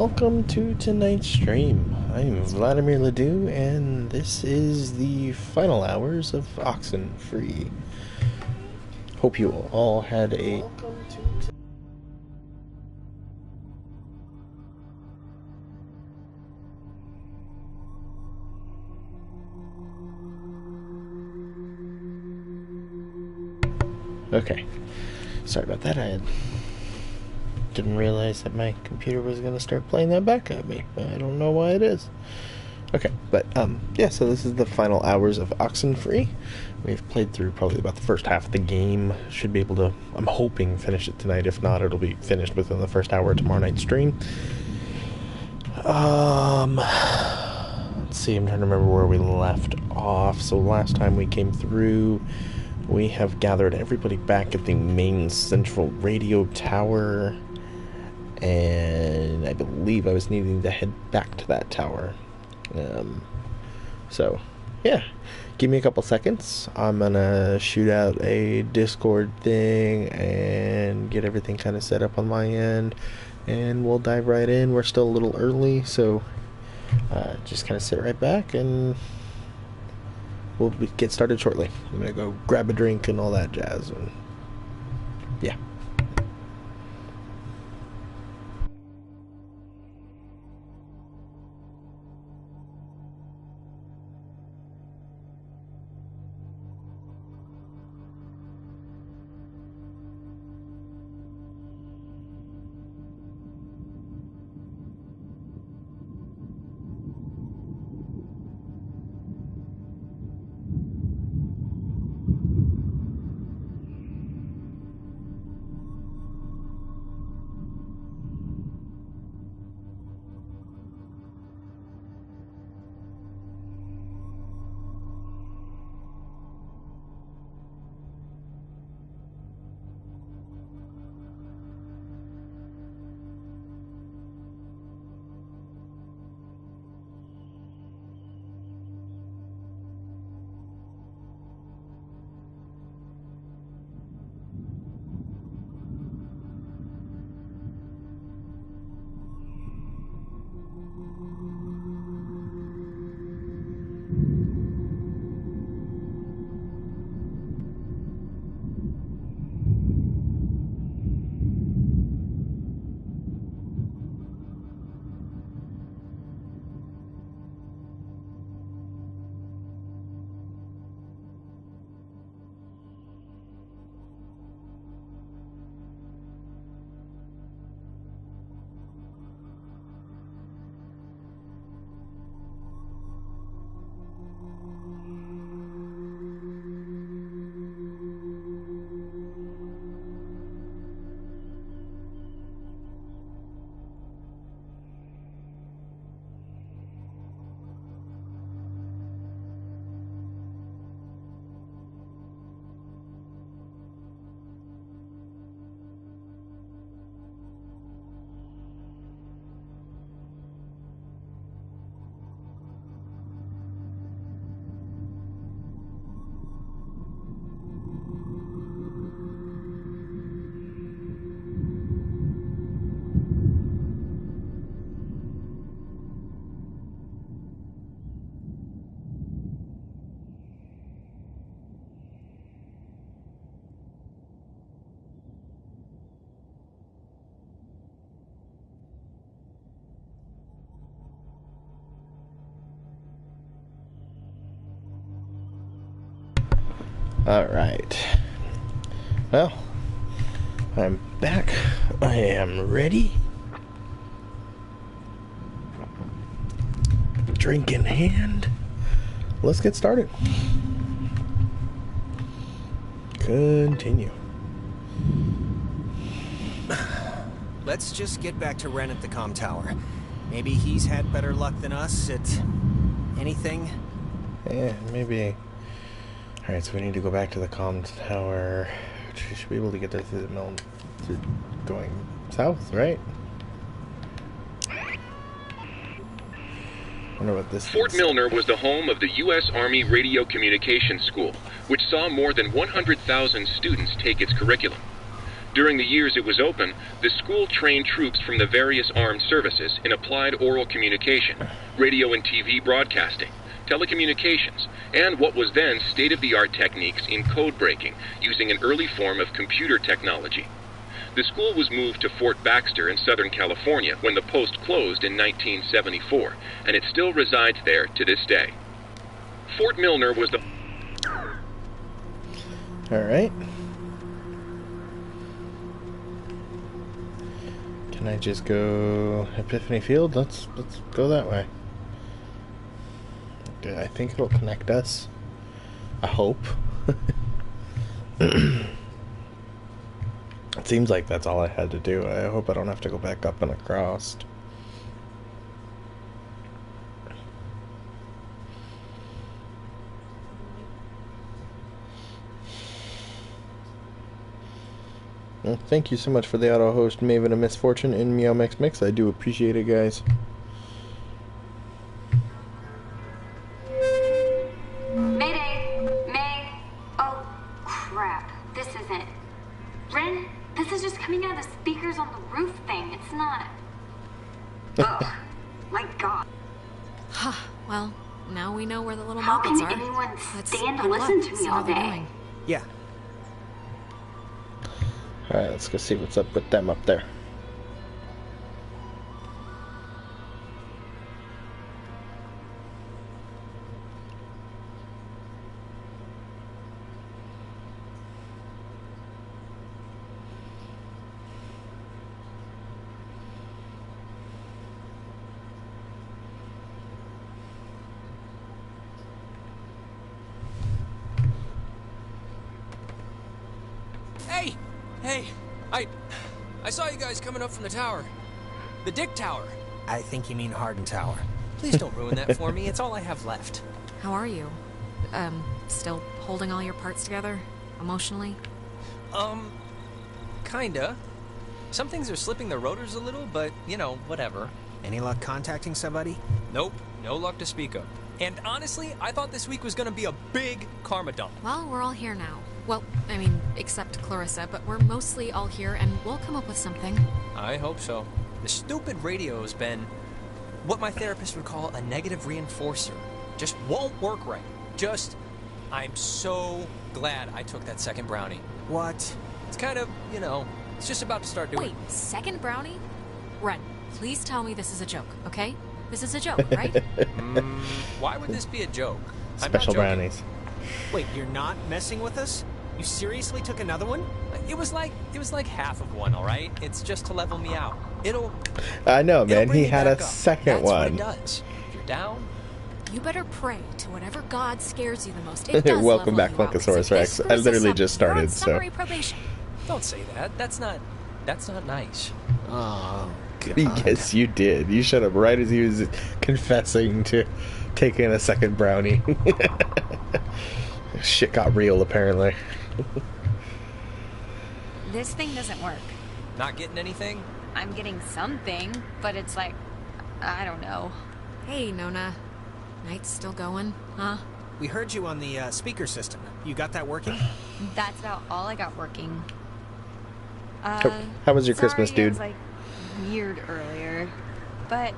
welcome to tonight's stream. I'm Vladimir Ledoux, and this is the final hours of Oxenfree. Hope you all had a. Okay. Sorry about that. I had didn't realize that my computer was going to start playing that back at me. I don't know why it is. Okay, but um, yeah. So this is the final hours of Oxenfree. We've played through probably about the first half of the game. Should be able to. I'm hoping finish it tonight. If not, it'll be finished within the first hour of tomorrow night's stream. Um, let's see. I'm trying to remember where we left off. So last time we came through, we have gathered everybody back at the main central radio tower and I believe I was needing to head back to that tower. Um, so, yeah, give me a couple seconds. I'm gonna shoot out a Discord thing and get everything kind of set up on my end, and we'll dive right in. We're still a little early, so uh, just kind of sit right back and we'll get started shortly. I'm gonna go grab a drink and all that jazz, and All right. Well, I'm back. I am ready. Drink in hand. Let's get started. Continue. Let's just get back to Ren at the com tower. Maybe he's had better luck than us at anything. Yeah, maybe. Alright, so we need to go back to the comm tower. We should be able to get there through the mill going south, right? wonder what this Fort is. Milner was the home of the U.S. Army Radio Communications School, which saw more than 100,000 students take its curriculum. During the years it was open, the school trained troops from the various armed services in applied oral communication, radio and TV broadcasting, telecommunications, and what was then state of the art techniques in code breaking using an early form of computer technology. The school was moved to Fort Baxter in Southern California when the post closed in 1974, and it still resides there to this day. Fort Milner was the All right. Can I just go Epiphany Field? Let's let's go that way. Okay, I think it'll connect us. I hope. it seems like that's all I had to do. I hope I don't have to go back up and across. Thank you so much for the auto host Maven of Misfortune in Meow Mix Mix. I do appreciate it, guys. Coming out of the speakers on the roof thing. It's not. Oh, my god. Huh. well, now we know where the little How Muppets can are. anyone Let's stand to listen to me all day? doing. Yeah. Alright, let's go see what's up with them up there. Guys coming up from the tower. The Dick Tower. I think you mean Harden Tower. Please don't ruin that for me. It's all I have left. How are you? Um, still holding all your parts together? Emotionally? Um. Kinda. Some things are slipping their rotors a little, but, you know, whatever. Any luck contacting somebody? Nope, no luck to speak of. And honestly, I thought this week was gonna be a big karma dump. Well, we're all here now. Well, I mean, except Clarissa, but we're mostly all here and we'll come up with something. I hope so. The stupid radio has been what my therapist would call a negative reinforcer. Just won't work right. Just, I'm so glad I took that second brownie. What? It's kind of, you know, it's just about to start doing. Wait, second brownie? Ren, please tell me this is a joke, okay? This is a joke, right? Mm, why would this be a joke? I'm not Special joking. brownies. Wait, you're not messing with us? You seriously took another one? It was like it was like half of one, all right. It's just to level me out. It'll. I know, man. He had a up. second That's What one. it does. If you're down, you better pray to whatever god scares you the most. It does Welcome back, you out, 'cause Funkasaurus Rex. I literally just started, so- probation. don't say that. That's not. That's not nice. Oh, Yes, you did. You shut up right as he was confessing to taking a second brownie. Shit got real, apparently. This thing doesn't work. Not getting anything. I'm getting something, but it's like, I don't know. Hey, Nona. Night's still going, huh? We heard you on the uh, speaker system. You got that working? That's about all I got working. Uh, How- how was your Christmas, sorry I dude? was, like weird earlier, but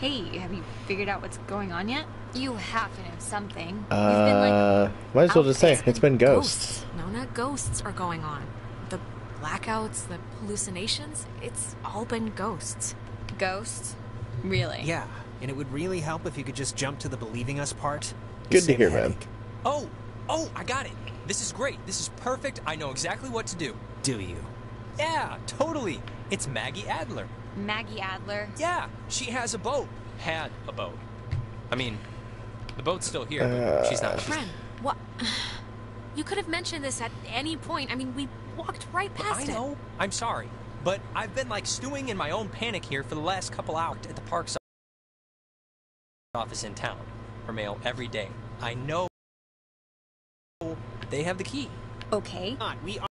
hey, have you figured out what's going on yet? You have to know something. You've been Uh, like, might as well just say out it's been ghosts. Nona, ghosts are going on. The blackouts, the hallucinations, it's all been ghosts. ghosts. Really? Yeah, and it would really help if you could just jump to the believing us part. Good to hear, a man. Oh, oh, I got it. This is great. This is perfect. I know exactly what to do. Do you? Yeah, totally. It's Maggie Adler. Maggie Adler. Yeah, she has a boat. Had a boat. I mean, the boat's still here, Uh, but she's not. She's, Friend, what? You could have mentioned this at any point. I mean, we walked right I past it. know. I'm sorry, but I've been like stewing in my own panic here for the last couple hours at the park's office in town for mail every day. I know they have the key. Okay. We are-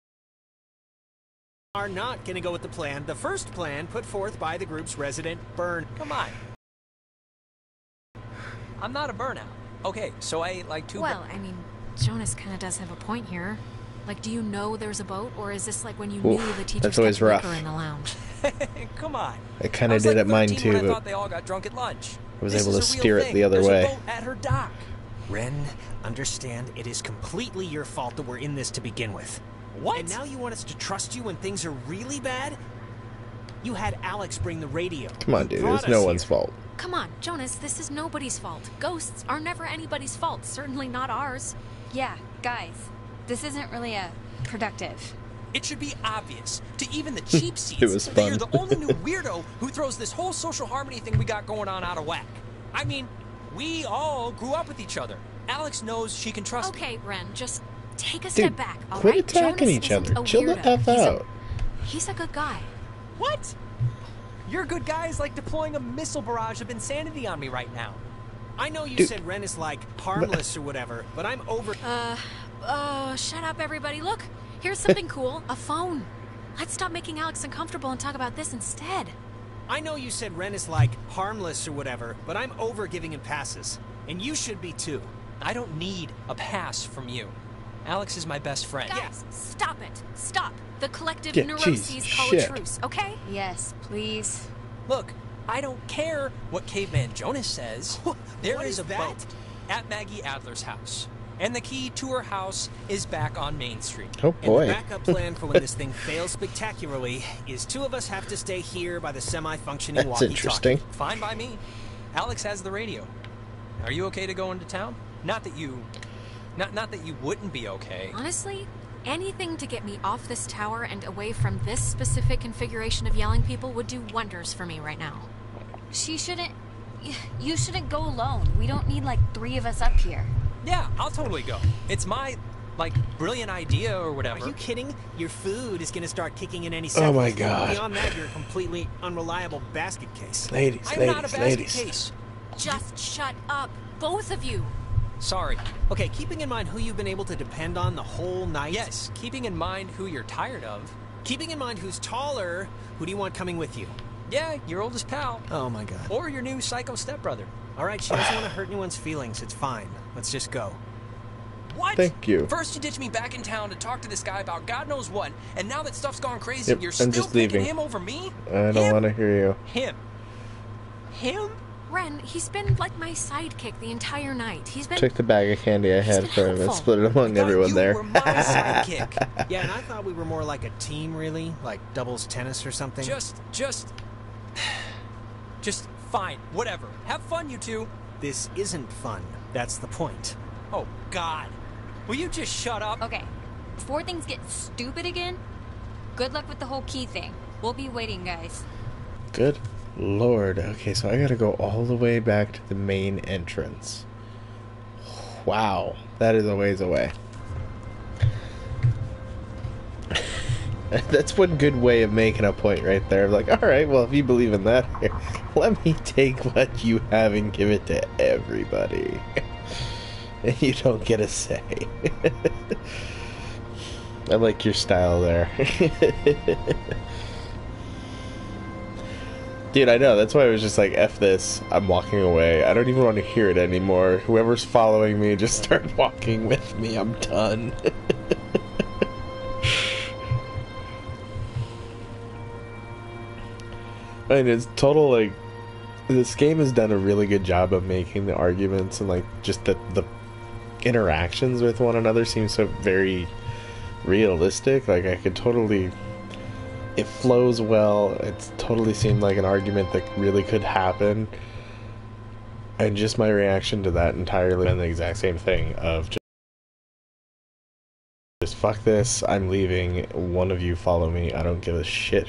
are not going to go with the plan. The first plan put forth by the group's resident Burn. Come on. I'm not a burnout. Okay, so I ate like two. Well, I mean, Jonas kind of does have a point here. Like, do you know there's a boat, or is this like when you Oof, knew the teachers that's always rough. in the lounge? Come on. I kinda did like at mine 13 when too, I thought they all got drunk at lunch. I was This able to a real steer it thing. the other There's way. A boat at her dock. Ren, understand it is completely your fault that we're in this to begin with. What? And now you want us to trust you when things are really bad? You had Alex bring the radio. Come on, dude. It's no us one's here. fault. Come on, Jonas, this is nobody's fault. Ghosts are never anybody's fault, certainly not ours. Yeah, guys, this isn't really a productive. It should be obvious to even the cheap seats was that you're the only new weirdo who throws this whole social harmony thing we got going on out of whack. I mean, we all grew up with each other. Alex knows she can trust me. Okay, Ren, just take a Dude, step back, all quit right? attacking Jonas each other. a Chill the weirdo. F He's a- out. he's a good guy. What? Your good guys like deploying a missile barrage of insanity on me right now. I know you Dude. said Ren is like harmless or whatever, but I'm over. Uh, uh, shut up, everybody. Look, here's something cool a phone. Let's stop making Alex uncomfortable and talk about this instead. I know you said Ren is like harmless or whatever, but I'm over giving him passes. And you should be too. I don't need a pass from you. Alex is my best friend. Guys, stop it. Stop. The collective Yeah, neuroses jeez, call shit. a truce, okay? Yes, please. Look, I don't care what Caveman Jonas says. There What is is a that? boat at Maggie Adler's house. And the key to her house is back on Main Street. Oh And boy. the backup plan for when this thing fails spectacularly is two of us have to stay here by the semi-functioning That's walkie-talkie. interesting. Fine by me. Alex has the radio. Are you okay to go into town? Not that you not not that you wouldn't be okay. Honestly, anything to get me off this tower and away from this specific configuration of yelling people would do wonders for me right now. She shouldn't. You shouldn't go alone. We don't need like three of us up here. Yeah, I'll totally go. It's my like brilliant idea or whatever. Are you kidding? Your food is going to start kicking in any oh second. Oh my God. Beyond that, you're a completely unreliable basket case. Ladies, I'm ladies, not a basket ladies. case. Just shut up, both of you. Sorry. Okay, keeping in mind who you've been able to depend on the whole night. Yes, keeping in mind who you're tired of. Keeping in mind who's taller, who do you want coming with you? Yeah, your oldest pal. Oh my god. Or your new psycho stepbrother. All right, she doesn't want to hurt anyone's feelings. It's fine. Let's just go. What? Thank you. First you ditch me back in town to talk to this guy about God knows what, and now that stuff's gone crazy, Yep, you're I'm still just picking leaving. him over me? I don't want to hear you. Him. Him? Ren, he's been like my sidekick the entire night. He's been. Took the bag of candy I had been for him and split it among Thought everyone you there. were my sidekick. Yeah, and I thought we were more like a team, really, like doubles tennis or something. just, just, just fine. Whatever. Have fun, you two. this isn't fun. That's the point. Oh God. Will you just shut up? Okay, before things get stupid again, good luck with the whole key thing. We'll be waiting, guys. Good lord. Okay, so I gotta go all the way back to the main entrance. Wow, that is a ways away. That's one good way of making a point right there. Like, alright, well, if you believe in that, here, let me take what you have and give it to everybody. and you don't get a say. I like your style there. Dude, I know. That's why I was just like, F this. I'm walking away. I don't even want to hear it anymore. Whoever's following me, just start walking with me. I'm done. I mean, it's total, like, this game has done a really good job of making the arguments and, like, just the, the interactions with one another seem so very realistic. Like, I could totally it flows well. It's totally seemed like an argument that really could happen. And just my reaction to that entirely been the exact same thing of just, just fuck this, I'm leaving. One of you follow me. I don't give a shit.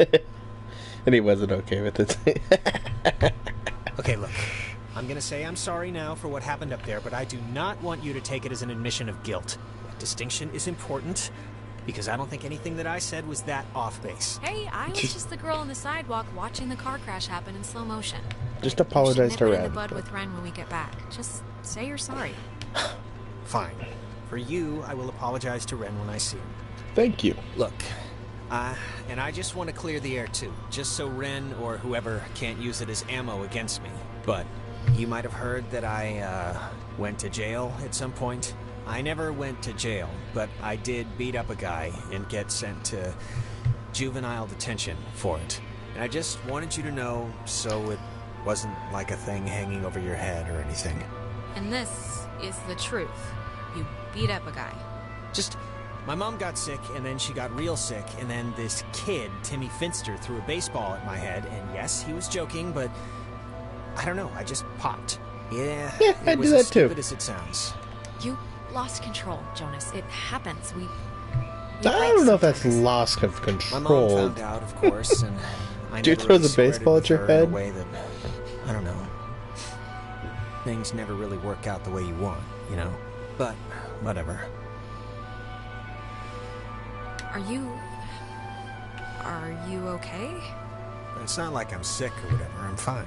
and he wasn't okay with it. Okay, look. I'm gonna say I'm sorry now for what happened up there, but I do not want you to take it as an admission of guilt. That Distinction is important because I don't think anything that I said was that off base. Hey, I was just the girl on the sidewalk watching the car crash happen in slow motion. just apologize to nip it in Ren. the bud with Ren when we get back. Just say you're sorry. Fine. For you, I will apologize to Ren when I see him. Thank you. Look, uh, and I just want to clear the air too, just so Ren or whoever can't use it as ammo against me. But you might have heard that I uh, went to jail at some point. I never went to jail, but I did beat up a guy and get sent to juvenile detention for it. And I just wanted you to know so it wasn't like a thing hanging over your head or anything. And this is the truth. You beat up a guy. Just, my mom got sick, and then she got real sick, and then this kid, Timmy Finster, threw a baseball at my head, and yes, he was joking, but I don't know, I just popped. Yeah, Yeah, I do was that as too. stupid as it sounds. You lost control, Jonas. It happens. We. we I don't know if that's sometimes. loss of control. My mom control. found out, of course, and I Do you never throw really the baseball it at your with her head? way that I don't know. Things never really work out the way you want, you know. But whatever. Are you. Are you okay? It's not like I'm sick or whatever. I'm fine.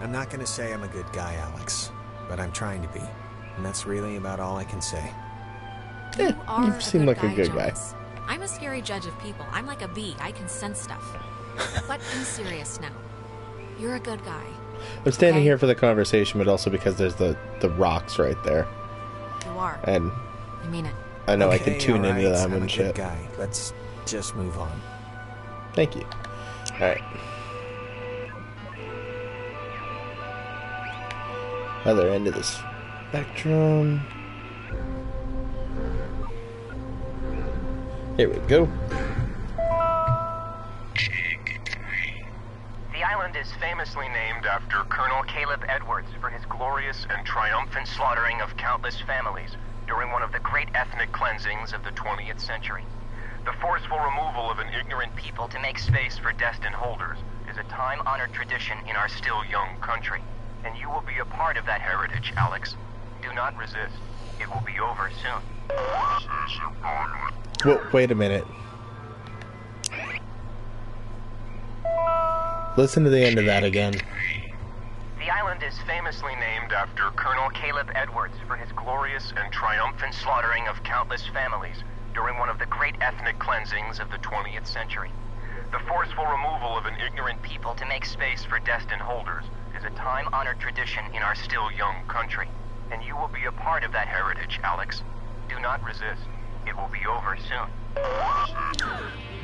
I'm not gonna say I'm a good guy, Alex, but I'm trying to be, and that's really about all I can say. You Eh, are you seem like a guy, good guy. I'm a scary judge of people. I'm like a bee. I can sense stuff. but be serious now. You're a good guy. I'm standing Okay. here for the conversation, but also because there's the the rocks right there, You are. and I mean it. I know I can tune into alright, them I'm a good shit. guy. Let's just move on. Thank you. All right. Other end of the spectrum. Here we go. The island is famously named after Colonel Caleb Edwards for his glorious and triumphant slaughtering of countless families during one of the great ethnic cleansings of the 20th century. The forceful removal of an ignorant people to make space for destined holders is a time-honored tradition in our still young country. And you will be a part of that heritage, Alex. Do not resist. It will be over soon. Whoa, wait a minute. Listen to the end of that again. Island is famously named after Colonel Caleb Edwards for his glorious and triumphant slaughtering of countless families during one of the great ethnic cleansings of the 20th century. The forceful removal of an ignorant people to make space for destined holders is a time-honored tradition in our still young country. And you will be a part of that heritage, Alex. Do not resist. It will be over soon.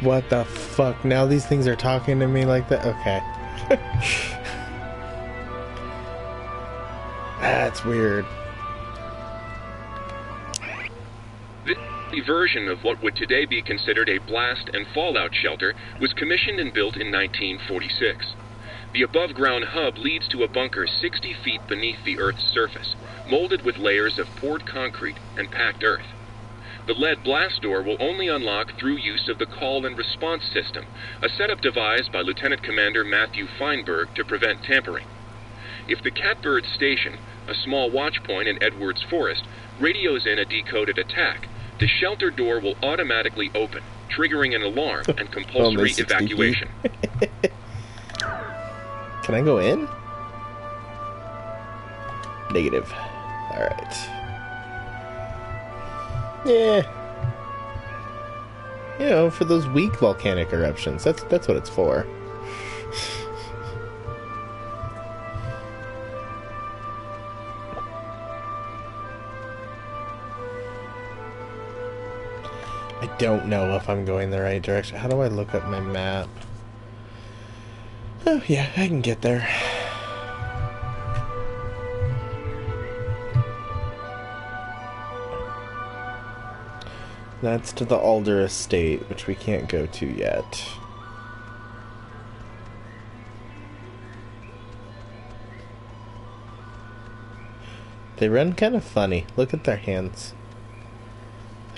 What the fuck? Now these things are talking to me like that? Okay. That's weird. The version of what would today be considered a blast and fallout shelter was commissioned and built in 1946. The above ground hub leads to a bunker 60 feet beneath the Earth's surface, molded with layers of poured concrete and packed earth. The lead blast door will only unlock through use of the call and response system, a setup devised by Lieutenant Commander Matthew Feinberg to prevent tampering. If the Catbird Station, a small watch point in Edwards Forest, radios in a decoded attack, the shelter door will automatically open, triggering an alarm and compulsory 60 evacuation. Can I go in? Negative. Alright. Yeah. You know, for those weak volcanic eruptions. That's that's what it's for. I don't know if I'm going the right direction. How do I look up my map? Oh, yeah, I can get there. That's to the Adler Estate, which we can't go to yet. They run kind of funny. Look at their hands.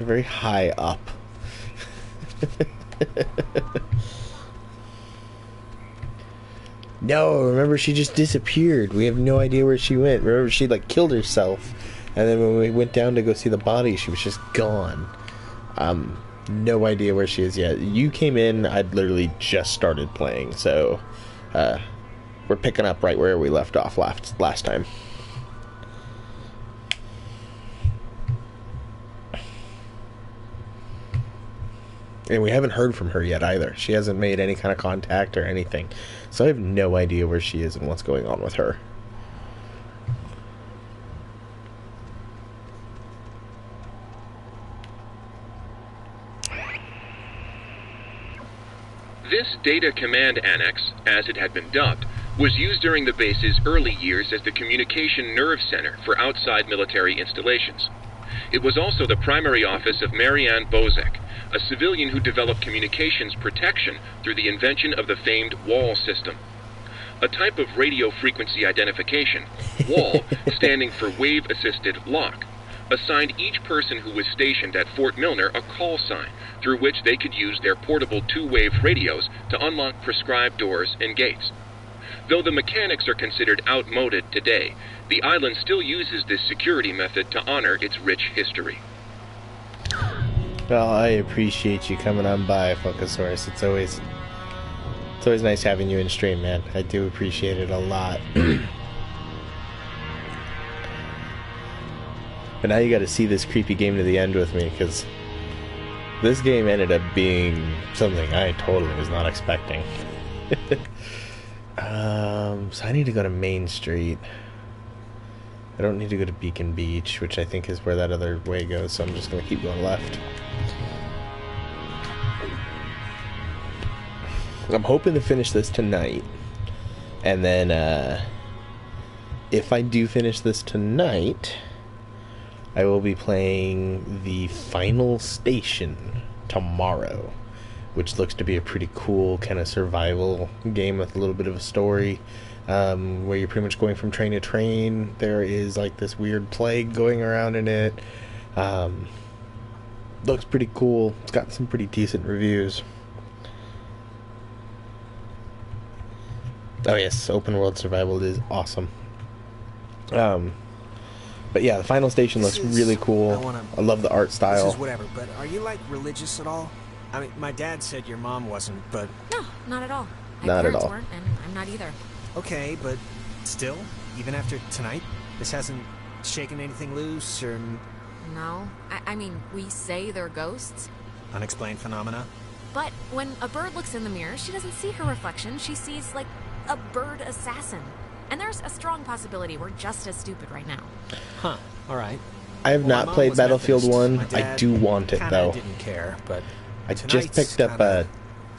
They're very high up. No, remember she just disappeared. We have no idea where she went. Remember she like killed herself. And then when we went down to go see the body, she was just gone. Um no idea where she is yet. You came in, I'd literally just started playing, so uh we're picking up right where we left off last last time. And we haven't heard from her yet either. She hasn't made any kind of contact or anything. So I have no idea where she is and what's going on with her. This Data Command Annex, as it had been dubbed, was used during the base's early years as the communication nerve center for outside military installations. It was also the primary office of Marianne Bozek, a civilian who developed communications protection through the invention of the famed WAL system. A type of radio frequency identification, WAL standing for Wave Assisted Lock, assigned each person who was stationed at Fort Milner a call sign through which they could use their portable two wave radios to unlock prescribed doors and gates. Though the mechanics are considered outmoded today, the island still uses this security method to honor its rich history. Well, I appreciate you coming on by, Funkasaurus. It's always it's always nice having you in stream, man. I do appreciate it a lot. but now you got to see this creepy game to the end with me, because this game ended up being something I totally was not expecting. um, so I need to go to Main Street. I don't need to go to Beacon Beach, which I think is where that other way goes, so I'm just going to keep going left. I'm hoping to finish this tonight. And then, uh, if I do finish this tonight, I will be playing the final station tomorrow, which looks to be a pretty cool kind of survival game with a little bit of a story. Um, where you're pretty much going from train to train. There is like this weird plague going around in it. Um, looks pretty cool. It's got some pretty decent reviews. Oh yes, open world survival is awesome. Um, but yeah, the final station looks is- really cool. I I, wanna- love the art style. This style. is whatever, but are you like religious at all? I mean, my dad said your mom wasn't, but No, not at all. My Not at parents all. weren't, and I'm not either. Okay, but still, even after tonight, this hasn't shaken anything loose or No, I, I mean, we say they're ghosts, unexplained phenomena. but when a bird looks in the mirror, she doesn't see her reflection. She sees, like, a bird assassin. And there's a strong possibility we're just as stupid right now. Huh. All right. I have Well, not played Battlefield Methodist. 1. I do want it kinda though. Didn't care, but I just picked up kinda-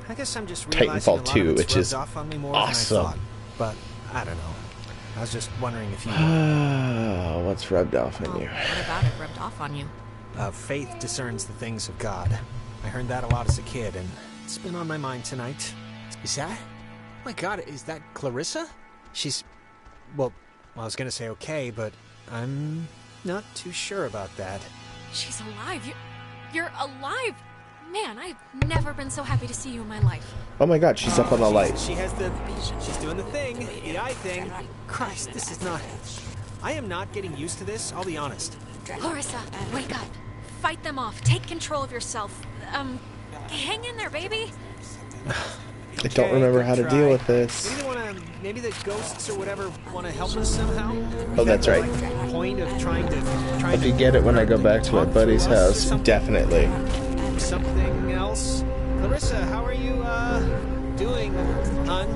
uh, guess I'm just Titanfall realizing a lot 2, of which is off on me more awesome. Than I thought. But I don't know. I was just wondering if you uh, what's rubbed off on Well, you. what about it rubbed off on you? uh, faith discerns the things of God. I heard that a lot as a kid, and it's been on my mind tonight. Is that? Oh my God, is that Clarissa? She's, well, I was gonna say okay, but I'm not too sure about that. She's alive. You're, you're alive. Man, I've never been so happy to see you in my life. Oh my god, she's up on the light. She has the. She's doing the thing, the eye thing. Christ, this is not. I am not getting used to this. I'll be honest. Clarissa, wake up. Fight them off. Take control of yourself. Um, hang in there, baby. I don't Okay, remember good how to deal with this. Maybe wanna. Maybe the ghosts or whatever want to help us somehow. Oh, that's right. Like, the point of trying to. Trying If you get it when I go back to my buddy's through us or house, something? Definitely. Something else. Clarissa, how are you uh doing, hun?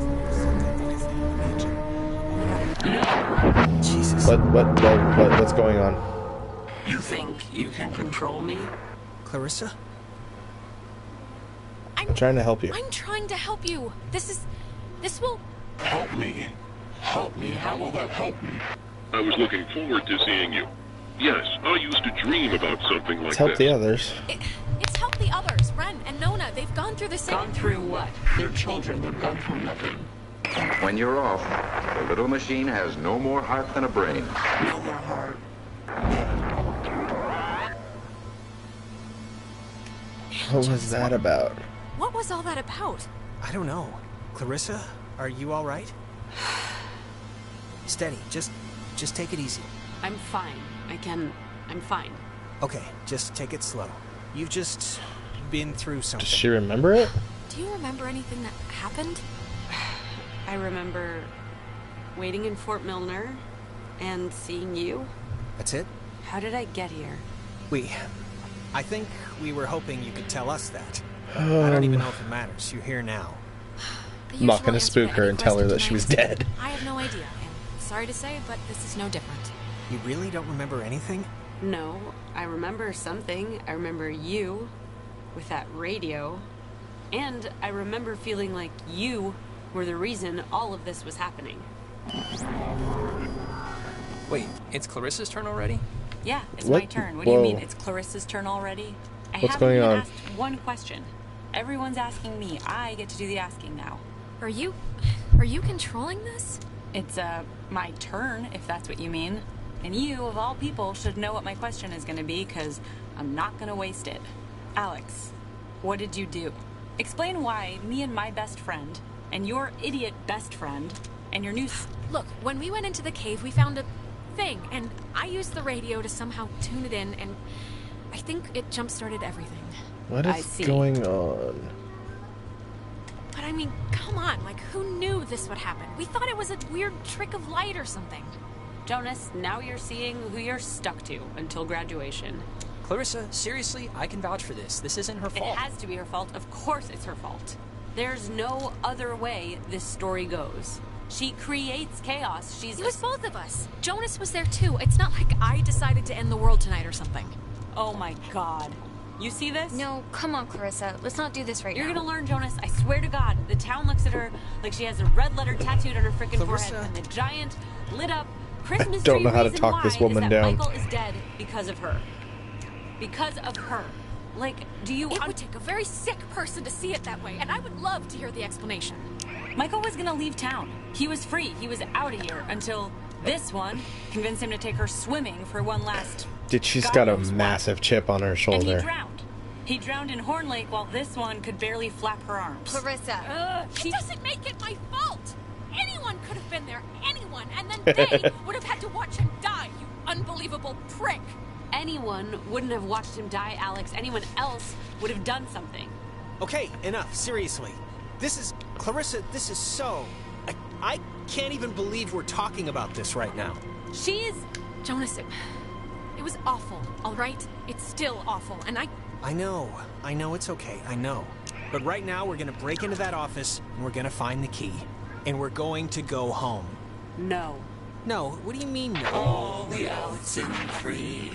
Jesus. What, what, what, what what's going on? You think you can control me? Clarissa? I'm, I'm trying to help you. I'm trying to help you. This is. This will. Help me. Help me. How will that help me? I was looking forward to seeing you. Yes, I used to dream about something like Let's help this. the others. It, it's help the others. Ren and Nona. They've gone through the same. Gone through what? They're children. They've gone through nothing. When you're off, the little machine has no more heart than a brain. No more heart. What was that about? What was all that about? I don't know. Clarissa, are you all right? Steady. Just, just take it easy. I'm fine. I can. I'm fine. Okay, just take it slow. You've just been through something. Does she remember it? Do you remember anything that happened? I remember waiting in Fort Milner and seeing you. That's it? How did I get here? We. I think we were hoping you could tell us that. I don't even Um, know if it matters. You're here now. The I'm not gonna spook her and tell her that she was dead. I have no idea. And sorry to say, but this is no different. You really don't remember anything? No, I remember something. I remember you with that radio. And I remember feeling like you were the reason all of this was happening. Wait, it's Clarissa's turn already? Yeah, it's my turn. What do you mean? It's Clarissa's turn already? I What's haven't going even on? asked one question. Everyone's asking me. I get to do the asking now. Are you. Are you controlling this? It's uh my turn, if that's what you mean. And you, of all people, should know what my question is going to be, because I'm not going to waste it. Alex, what did you do? Explain why me and my best friend, and your idiot best friend, and your new. Look, when we went into the cave, we found a thing, and I used the radio to somehow tune it in, and I think it jump started everything. What is I see. going on? But I mean, come on, like, who knew this would happen? We thought it was a weird trick of light or something. Jonas, now you're seeing who you're stuck to until graduation. Clarissa, seriously, I can vouch for this. This isn't her fault. It has to be her fault. Of course it's her fault. There's no other way this story goes. She creates chaos. She's It was both of us. Jonas was there too. It's not like I decided to end the world tonight or something. Oh my god. You see this? No, come on, Clarissa. Let's not do this right now. You're gonna learn, Jonas. I swear to God. The town looks at her like she has a red letter tattooed on her freaking forehead, and the giant lit up Christmas don't know how to talk this woman that down. Michael is dead because of her. Because of her. Like, do you? It un- would take a very sick person to see it that way, and I would love to hear the explanation. Michael was gonna leave town. He was free. He was out of here until this one convinced him to take her swimming for one last. Dude, she's God got a knows what. massive chip on her shoulder. And he drowned. He drowned in Horn Lake while this one could barely flap her arms. Clarissa. Ugh, It she- doesn't make it my fault. Anyone could have been there. Anyone, and then they would have had to watch him die. You unbelievable prick. anyone wouldn't have watched him die, Alex. Anyone else would have done something. Okay, enough. Seriously. This is. Clarissa, this is so. I, I can't even believe we're talking about this right now. She is. Jonas, it, it was awful. All right, it's still awful, and I. I know. I know it's okay. I know. But right now, we're gonna break into that office and we're gonna find the key. And we're going to go home. No. No, what do you mean no? All the outs in free.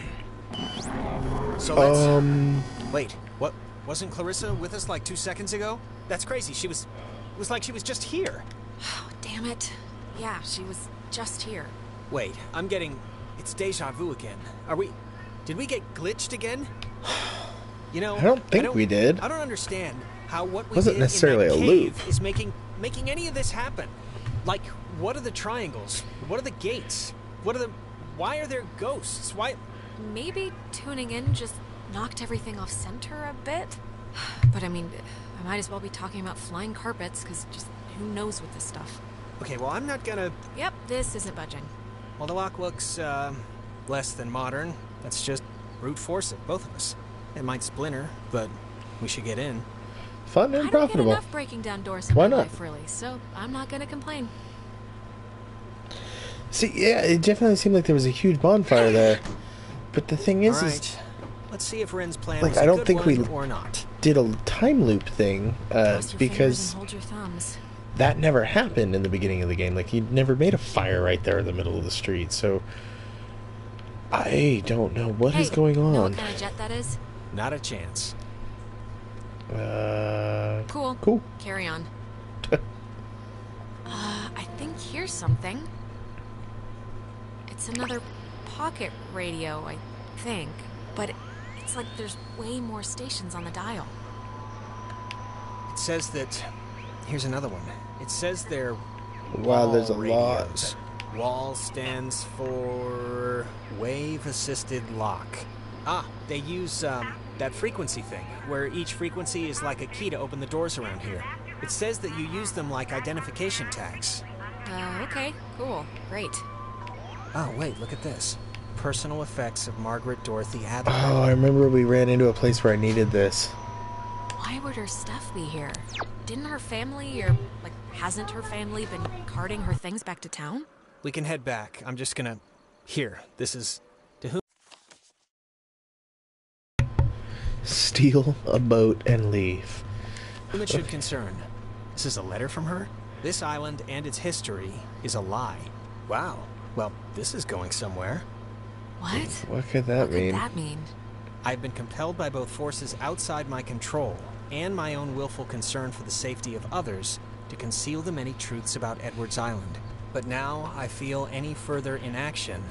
So let's. Um, Wait, what? Wasn't Clarissa with us like two seconds ago? That's crazy. She was. It was like she was just here. Oh, damn it. Yeah, she was just here. Wait, I'm getting. It's deja vu again. Are we. Did we get glitched again? You know, I don't think we did. I don't understand how what we Wasn't did necessarily in that a cave loop. is making making any of this happen. Like, what are the triangles? What are the gates? What are the? Why are there ghosts? Why? Maybe tuning in just knocked everything off center a bit. But I mean, I might as well be talking about flying carpets, because just who knows with this stuff. Okay, well, I'm not gonna. Yep, this isn't budging. Well, the lock looks uh, less than modern. That's just brute force it, both of us. It might splinter, but we should get in. Fun I and don't get profitable. enough breaking down doors in Why my not? life, really, so I'm not gonna complain. See, yeah, it definitely seemed like there was a huge bonfire there. But the thing is, All is. Let's see if Ren's plan Like, was a I don't good think we- or not. did a time loop thing uh, Cross your fingers because hold your thumbs. that never happened in the beginning of the game. Like he never made a fire right there in the middle of the street. So I don't know what is Hey, going Know on. what kind of jet that is? Not a chance. Uh, Cool. Cool. Carry on. uh, I think here's something. It's another pocket radio, I think. But it's like there's way more stations on the dial. It says that. Here's another one. It says they're. Wow, there's a wall lot. radios. WAL stands for Wave Assisted Lock. Ah, they use um, that frequency thing, where each frequency is like a key to open the doors around here. It says that you use them like identification tags. Uh, okay, cool, great. Oh, wait, look at this. Personal effects of Margaret Dorothy Adler. oh, I remember we ran into a place where I needed this. Why would her stuff be here? Didn't her family, or, like, hasn't her family been carting her things back to town? We can head back. I'm just gonna. Here, this is. Steal a boat and leave. Whom it should concern. This is a letter from her? This island and its history is a lie. Wow. Well, this is going somewhere. What? What could that what mean? could that mean? I've been compelled by both forces outside my control and my own willful concern for the safety of others to conceal the many truths about Edwards Island. But now I feel any further inaction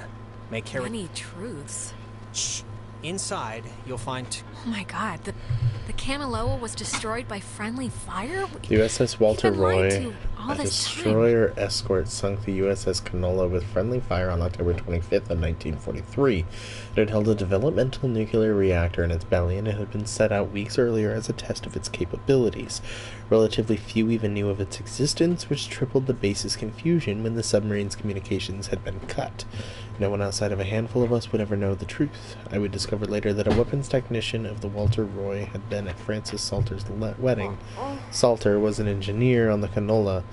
may carry. Many truths. Shh. Inside, you'll find. Oh my god, the the Kanaloa was destroyed by friendly fire? The USS Walter Roy, to all a this time. destroyer escort, sunk the USS Kanaloa with friendly fire on October 25th of 1943. It had held a developmental nuclear reactor in its belly, and it had been set out weeks earlier as a test of its capabilities. Relatively few even knew of its existence, which tripled the base's confusion when the submarine's communications had been cut. No one outside of a handful of us would ever know the truth. I would discover later that a weapons technician of the Walter Roy had been at Francis Salter's wedding. Salter was an engineer on the Kanaloa.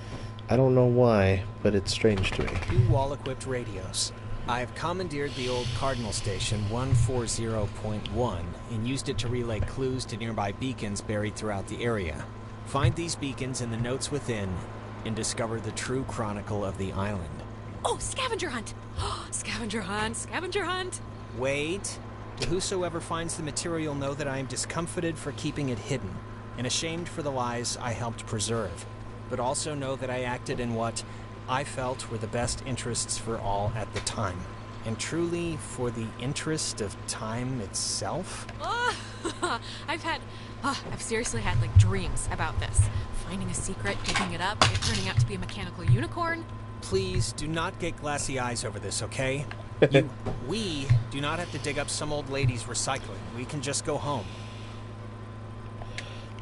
I don't know why, but it's strange to me. Two WAL equipped radios. I have commandeered the old Cardinal Station 140.1 and used it to relay clues to nearby beacons buried throughout the area. Find these beacons in the notes within and discover the true chronicle of the island. Oh, scavenger hunt! scavenger hunt, scavenger hunt! Wait. To whosoever finds the material know that I am discomfited for keeping it hidden and ashamed for the lies I helped preserve. But also know that I acted in what I felt were the best interests for all at the time. And truly for the interest of time itself? Oh, I've had, oh, I've seriously had like dreams about this. Finding a secret, digging it up, it turning out to be a mechanical unicorn. Please do not get glassy eyes over this, okay? You, we do not have to dig up some old lady's recycling. We can just go home.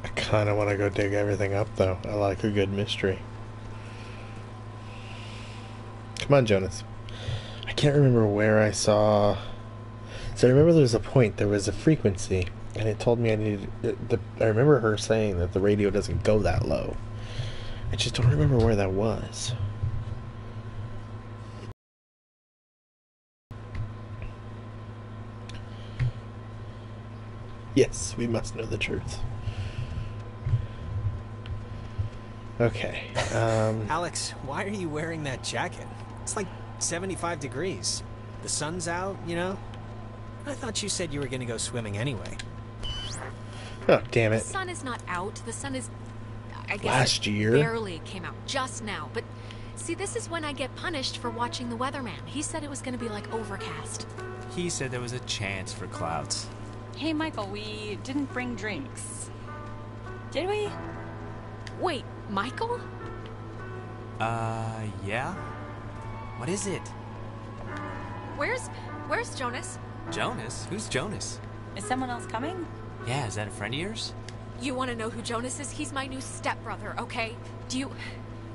I kind of want to go dig everything up, though. I like a good mystery. Come on, Jonas. I can't remember where I saw. So I remember there was a point, there was a frequency, and it told me I needed. The, the, I remember her saying that the radio doesn't go that low. I just don't remember where that was. Yes, we must know the truth. Okay. Um, Alex, why are you wearing that jacket? It's like 75 degrees. The sun's out, you know? I thought you said you were going to go swimming anyway. oh, damn it. The sun is not out. The sun is, I guess, Last it year? barely came out just now. But see, this is when I get punished for watching the weatherman. He said it was going to be like overcast. He said there was a chance for clouds. Hey, Michael, we didn't bring drinks. Did we? Wait, Michael? Uh, yeah? What is it? Where's, where's Jonas? Jonas? Who's Jonas? Is someone else coming? Yeah, is that a friend of yours? You want to know who Jonas is? He's my new stepbrother. Okay? Do you,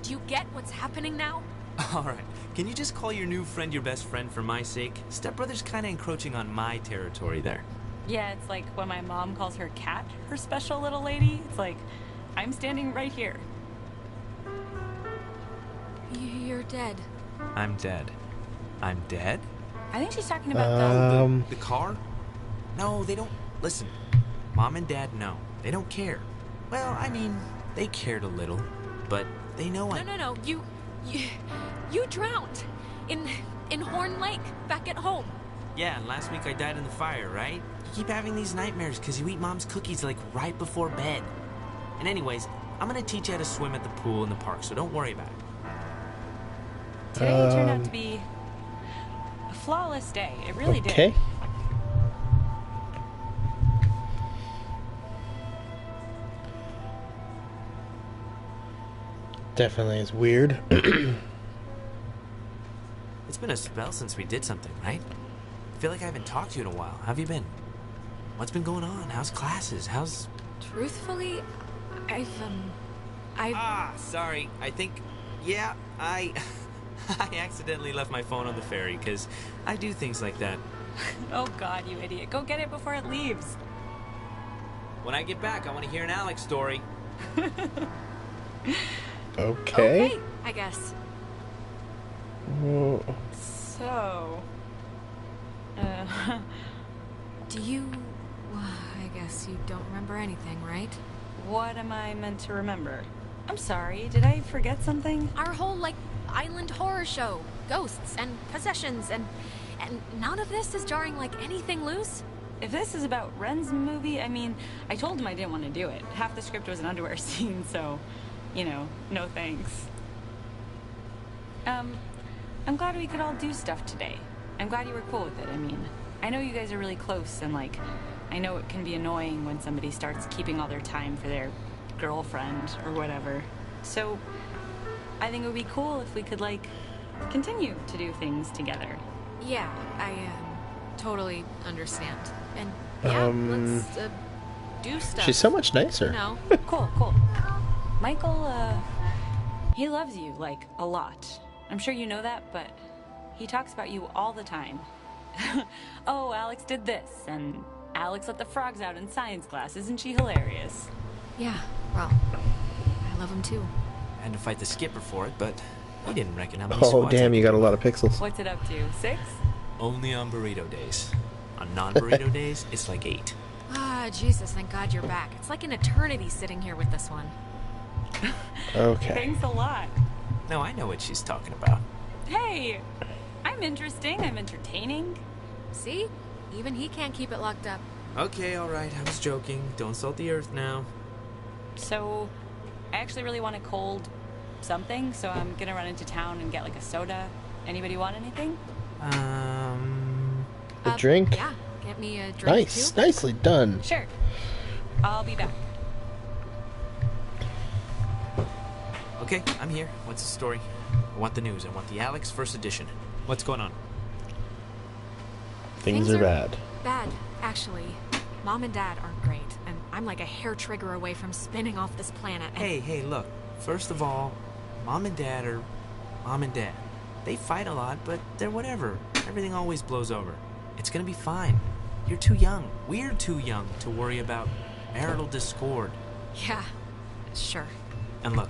do you get what's happening now? Alright, can you just call your new friend your best friend for my sake? Stepbrother's kinda encroaching on my territory there. Yeah, it's like when my mom calls her cat her special little lady. It's like, I'm standing right here. You're dead. I'm dead. I'm dead? I think she's talking about Um, The car? No, they don't. Listen, mom and dad know. They don't care. Well, I mean, they cared a little, but they know I. No, no, no. You, you, you drowned in in Horn Lake back at home. Yeah, and last week I died in the fire, right? You keep having these nightmares because you eat mom's cookies like right before bed. And anyways, I'm gonna teach you how to swim at the pool in the park, so don't worry about it. that. Today turned out to um, be a flawless day. It really okay. did. Definitely is weird. It's been a spell since we did something, right? I feel like I haven't talked to you in a while. How have you been? What's been going on? How's classes? How's. Truthfully, I've um, I've Ah, sorry. I think. Yeah, I. I accidentally left my phone on the ferry because I do things like that. Oh God, you idiot! Go get it before it leaves. When I get back, I want to hear an Alex story. Okay. Okay, I guess. So, uh, Do you? Guess you don't remember anything, right? What am I meant to remember? I'm sorry, did I forget something? Our whole, like, island horror show. Ghosts and possessions and. And none of this is jarring like anything loose? If this is about Ren's movie, I mean, I told him I didn't want to do it. Half the script was an underwear scene, so, you know, no thanks. Um, I'm glad we could all do stuff today. I'm glad you were cool with it. I mean, I know you guys are really close, and like, I know it can be annoying when somebody starts keeping all their time for their girlfriend or whatever. So, I think it would be cool if we could, like, continue to do things together. Yeah, I um, totally understand. And yeah, Um, let's uh, do stuff. She's so much nicer. You know. cool, cool. Michael, uh, he loves you, like, a lot. I'm sure you know that, but he talks about you all the time. oh, Alex did this, and Alex let the frogs out in science class. Isn't she hilarious? Yeah, well, I love him too. I had to fight the skipper for it, but he didn't reckon how many Oh, damn, you got a lot of pixels. What's it up to? Six? Only on burrito days. On non-burrito days, it's like eight. Ah, Jesus, thank God you're back. It's like an eternity sitting here with this one. Okay. Thanks a lot. No, I know what she's talking about. Hey, I'm interesting. I'm entertaining. See? Even he can't keep it locked up. Okay, all right. I was joking. Don't salt the earth now. So, I actually really want a cold something, so I'm gonna run into town and get like a soda. Anybody want anything? Um. A drink? Yeah, get me a drink Nice. too. Nicely done. Sure. I'll be back. Okay, I'm here. What's the story? I want the news. I want the Alex first edition. What's going on? Things, Things are, are- bad. Bad, actually. Mom and Dad aren't great, and I'm like a hair trigger away from spinning off this planet. and- Hey, hey, look. First of all, mom and dad are mom and dad. They fight a lot, but they're whatever. Everything always blows over. It's gonna be fine. You're too young. We're too young to worry about marital discord. Yeah, sure. And look,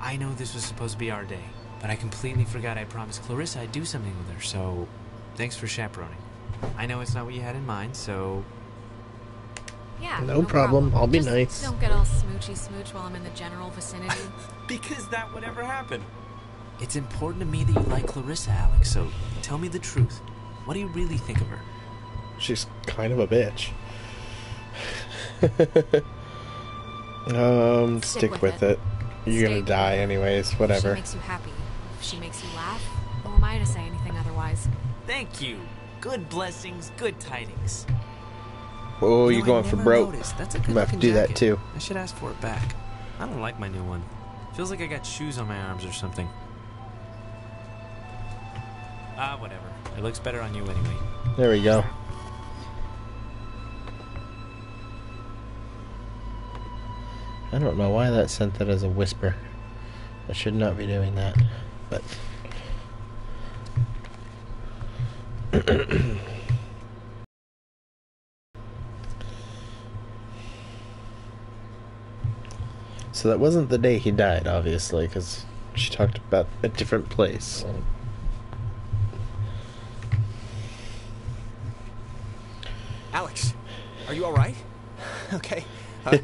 I know this was supposed to be our day, but I completely forgot I promised Clarissa I'd do something with her, so thanks for chaperoning. I know it's not what you had in mind, so Yeah. No problem. I'll be Just nice. Don't get all smoochy smooch while I'm in the general vicinity. because that would ever happen. It's important to me that you like Clarissa, Alex, so tell me the truth. What do you really think of her? She's kind of a bitch. um, Stick stick, with with, it. it. You're gonna die anyways. If Whatever. she makes you happy. If she makes you laugh, who am I to say anything otherwise? Thank you. Good blessings, good tidings. Oh, you are know, going for broke? noticed. That's a I'm good have to do that too. I should ask for it back. I don't like my new one. Feels like I got shoes on my arms or something. Ah, whatever. It looks better on you anyway. There we go. I don't know why that sent that as a whisper. I should not be doing that, but. so that wasn't the day he died, obviously, because she talked about a different place. Alex, are you all right? Okay. Uh,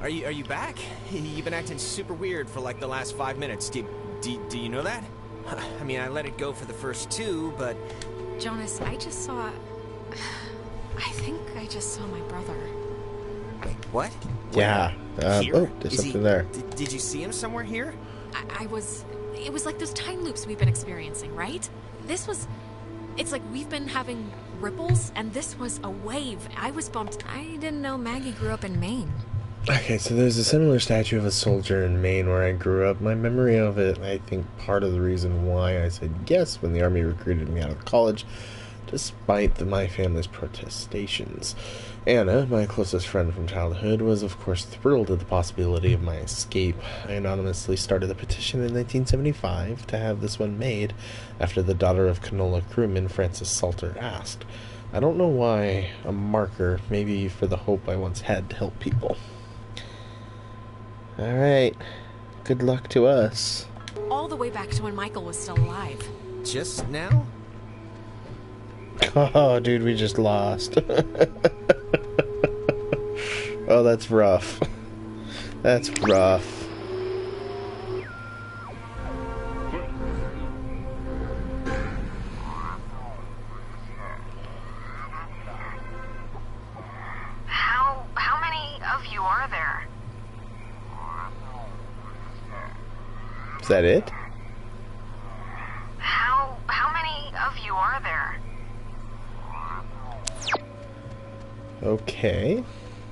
are you are you back? You've been acting super weird for like the last five minutes. Do, do, do you know that? I mean, I let it go for the first two, but Jonas, I just saw. I think I just saw my brother. wait, what? Yeah. Uh, oh, there's Is he- something there. Did, did you see him somewhere here? I, I was. It was like those time loops we've been experiencing, right? This was. It's like we've been having ripples, and this was a wave. I was bumped. I didn't know Maggie grew up in Maine. Okay, so there's a similar statue of a soldier in Maine where I grew up. My memory of it, I think part of the reason why I said yes when the Army recruited me out of college, despite the, my family's protestations. Anna, my closest friend from childhood, was of course thrilled at the possibility of my escape. I anonymously started a petition in 1975 to have this one made after the daughter of Kanaloa crewman Francis Salter asked. I don't know why a marker, maybe for the hope I once had to help people. Alright. Good luck to us. All the way back to when Michael was still alive. Just now? Oh, dude, we just lost. oh, that's rough. That's rough. Is that it? How how many of you are there? Okay.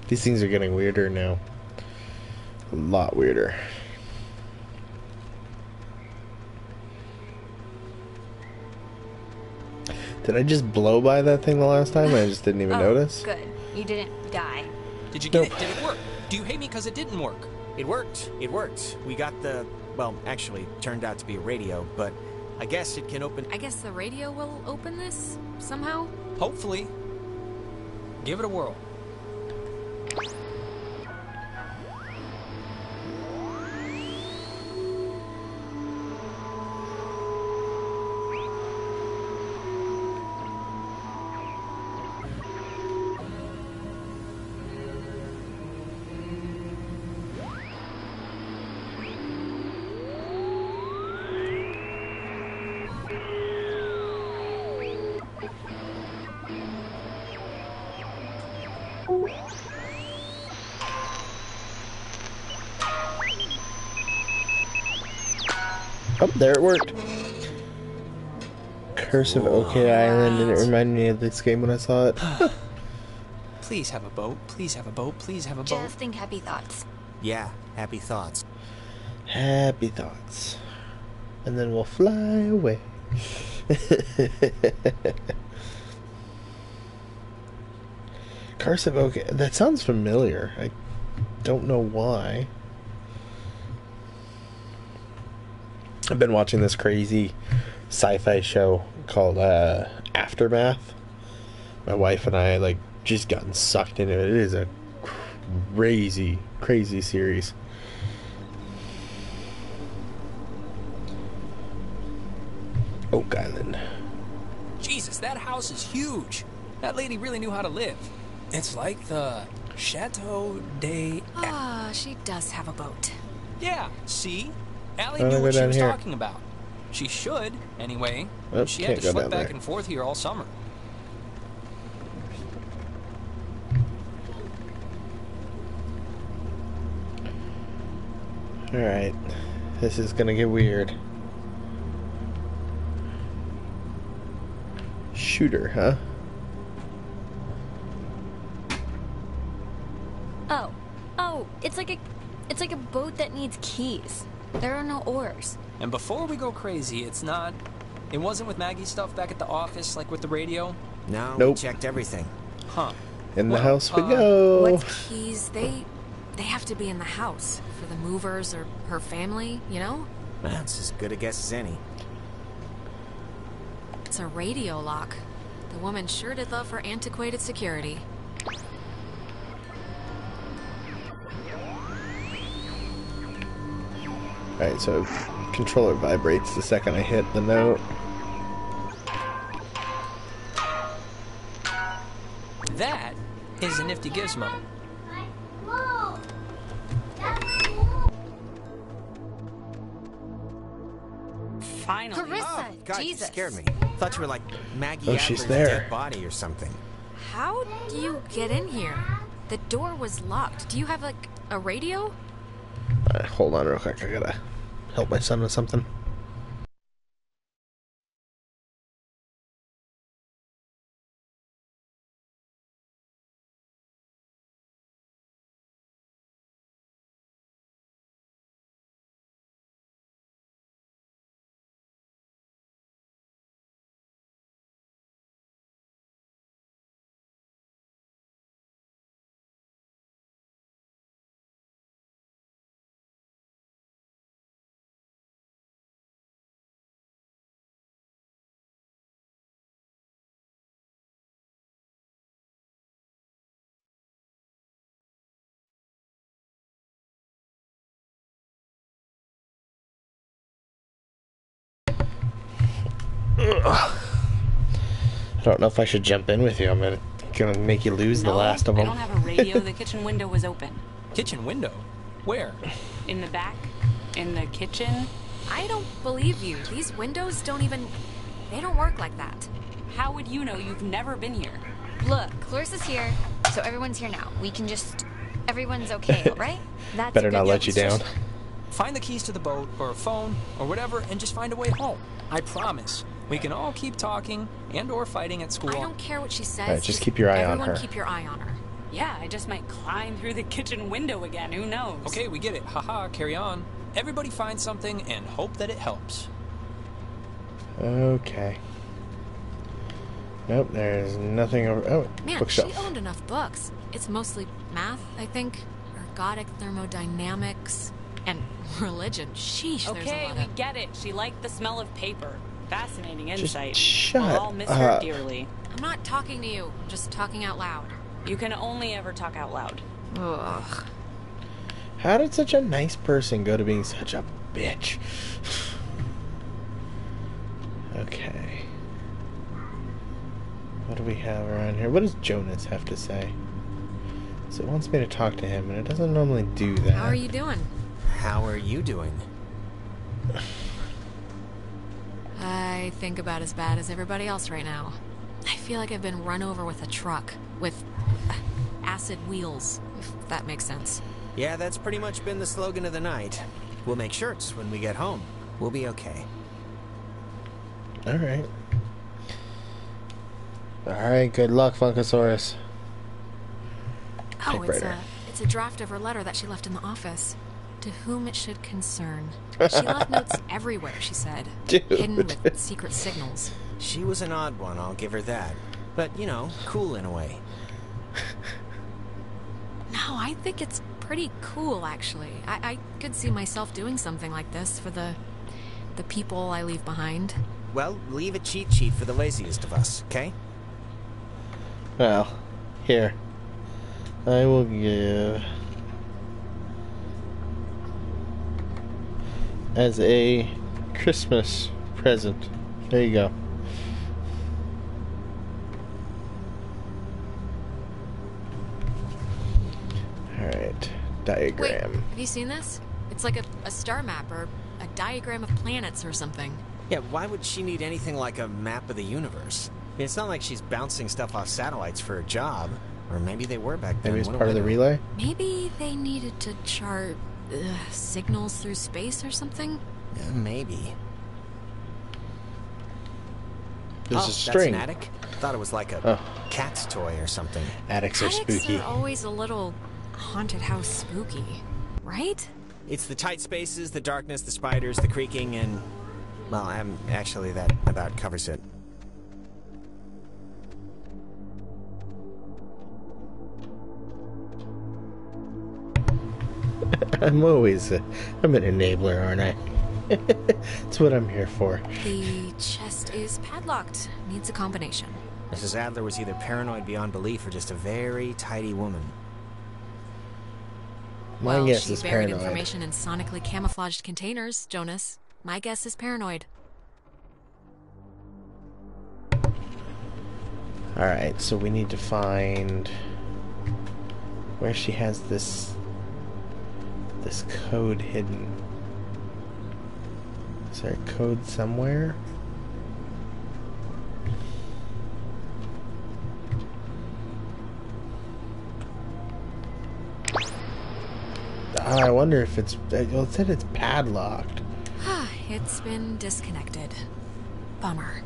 These things are getting weirder now. A lot weirder. Did I just blow by that thing the last time? I just didn't even oh, notice. Good. You didn't die. Did you get it? Did it work? Do you hate me because it didn't work? It worked. It worked. We got the. Well, actually, turned out to be a radio, but I guess it can open. I guess the radio will open this somehow. Hopefully. Give it a whirl. Oh, there it worked. Curse of Oak Island, and it reminded me of this game when I saw it. Please have a boat. Please have a boat. Please have a boat. Just think happy thoughts. Yeah, happy thoughts. Happy thoughts. And then we'll fly away. Curse of Oak. That sounds familiar. I don't know why. I've been watching this crazy sci-fi show called uh, Aftermath. My wife and I like just gotten sucked into it. It is a crazy, crazy series. Oak Island. Jesus, that house is huge. That lady really knew how to live. It's like the Chateau de. Ah, she does have a boat. Yeah, see? Allie Why don't I knew what she was here? talking about. She should, anyway. Oh, she had to flip back there. and forth here all summer. Alright. This is gonna get weird. Shooter, huh? Oh, oh, it's like a, it's like a boat that needs keys. There are no oars. And before we go crazy, it's not. It wasn't with Maggie's stuff back at the office, like with the radio. No, Nope. we checked everything. Huh. In the Well, house we uh, go. What's keys? They, they have to be in the house for the movers or her family. You know, That's as good a guess as any. it's a radio lock. The woman sure did love her antiquated security. Alright, so controller vibrates the second I hit the note. That is a nifty gizmo. Finally. Clarissa, Oh, God, Jesus. you scared me. Thought you were like Maggie Oh, Adler's she's there. dead body or something. How do you get in here? The door was locked. Do you have like a radio? Alright, hold on real quick. I gotta help my son with something. Ugh. I don't know if I should jump in with you. I'm gonna, gonna make you lose the last of them. I don't have a radio. the kitchen window was open. Kitchen window. Where? In the back? In the kitchen? I don't believe you. These windows don't even. They don't work like that. How would you know you've never been here? Look, Clarissa's here, so everyone's here now. We can just. Everyone's okay, all right? That's Better not let you down. Find the keys to the boat, or a phone, or whatever, and just find a way home. I promise. We can all keep talking and or fighting at school. I don't care what she says. Alright, just keep your eye on everyone her. keep your eye on her. Yeah, I just might climb through the kitchen window again. Who knows? Okay, we get it. Haha, carry on. Everybody find something and hope that it helps. Okay. Nope, there's nothing over. Oh, Man, bookshelf. she owned enough books. It's mostly math, I think, ergodic thermodynamics, and religion. Sheesh, there's a Okay, lot we of. get it. She liked the smell of paper. Fascinating Just insight. shut we'll all miss her dearly. I'm not talking to you. I'm just talking out loud. You can only ever talk out loud. Ugh. How did such a nice person go to being such a bitch? okay. What do we have around here? What does Jonas have to say? So it wants me to talk to him, and it doesn't normally do that. How are you doing? How are you doing? I think about as bad as everybody else right now. I feel like I've been run over with a truck with acid wheels, if that makes sense. Yeah, that's pretty much been the slogan of the night. We'll make shirts when we get home. We'll be okay. All right. All right. Good luck, Funkasaurus. Oh, it's a it's a draft of her letter that she left in the office. To whom it should concern. She left notes everywhere, she said. Dude. Hidden with secret signals. She was an odd one, I'll give her that. But, you know, cool in a way. No, I think it's pretty cool actually. I, I could see myself doing something like this for the the people I leave behind. Well, leave a cheat sheet for the laziest of us, okay? Well, here. I will give. As a Christmas present. There you go. Alright. Diagram. Wait, have you seen this? It's like a, a star map or a diagram of planets or something. Yeah, why would she need anything like a map of the universe? I mean, it's not like she's bouncing stuff off satellites for a job. Or maybe they were back then. Maybe it's What part of the relay? Maybe they needed to chart uh, signals through space or something? Yeah, maybe. There's oh, a That's string. an attic? Thought it was like a Oh. cat's toy or something. Attics are Attics spooky. are always a little haunted house spooky, right? It's the tight spaces, the darkness, the spiders, the creaking, and. Well, I'm actually that about covers it. I'm always a, I'm an enabler, aren't I? That's what I'm here for. The chest is padlocked. Needs a combination. Mrs. Adler was either paranoid beyond belief or just a very tidy woman. My well, guess she is buried paranoid. information in sonically camouflaged containers, Jonas. My guess is paranoid. Alright, so we need to find where she has this this code hidden. Is there a code somewhere? Ah, I wonder if it's. uh, Well, it said it's padlocked. it's been disconnected. Bummer.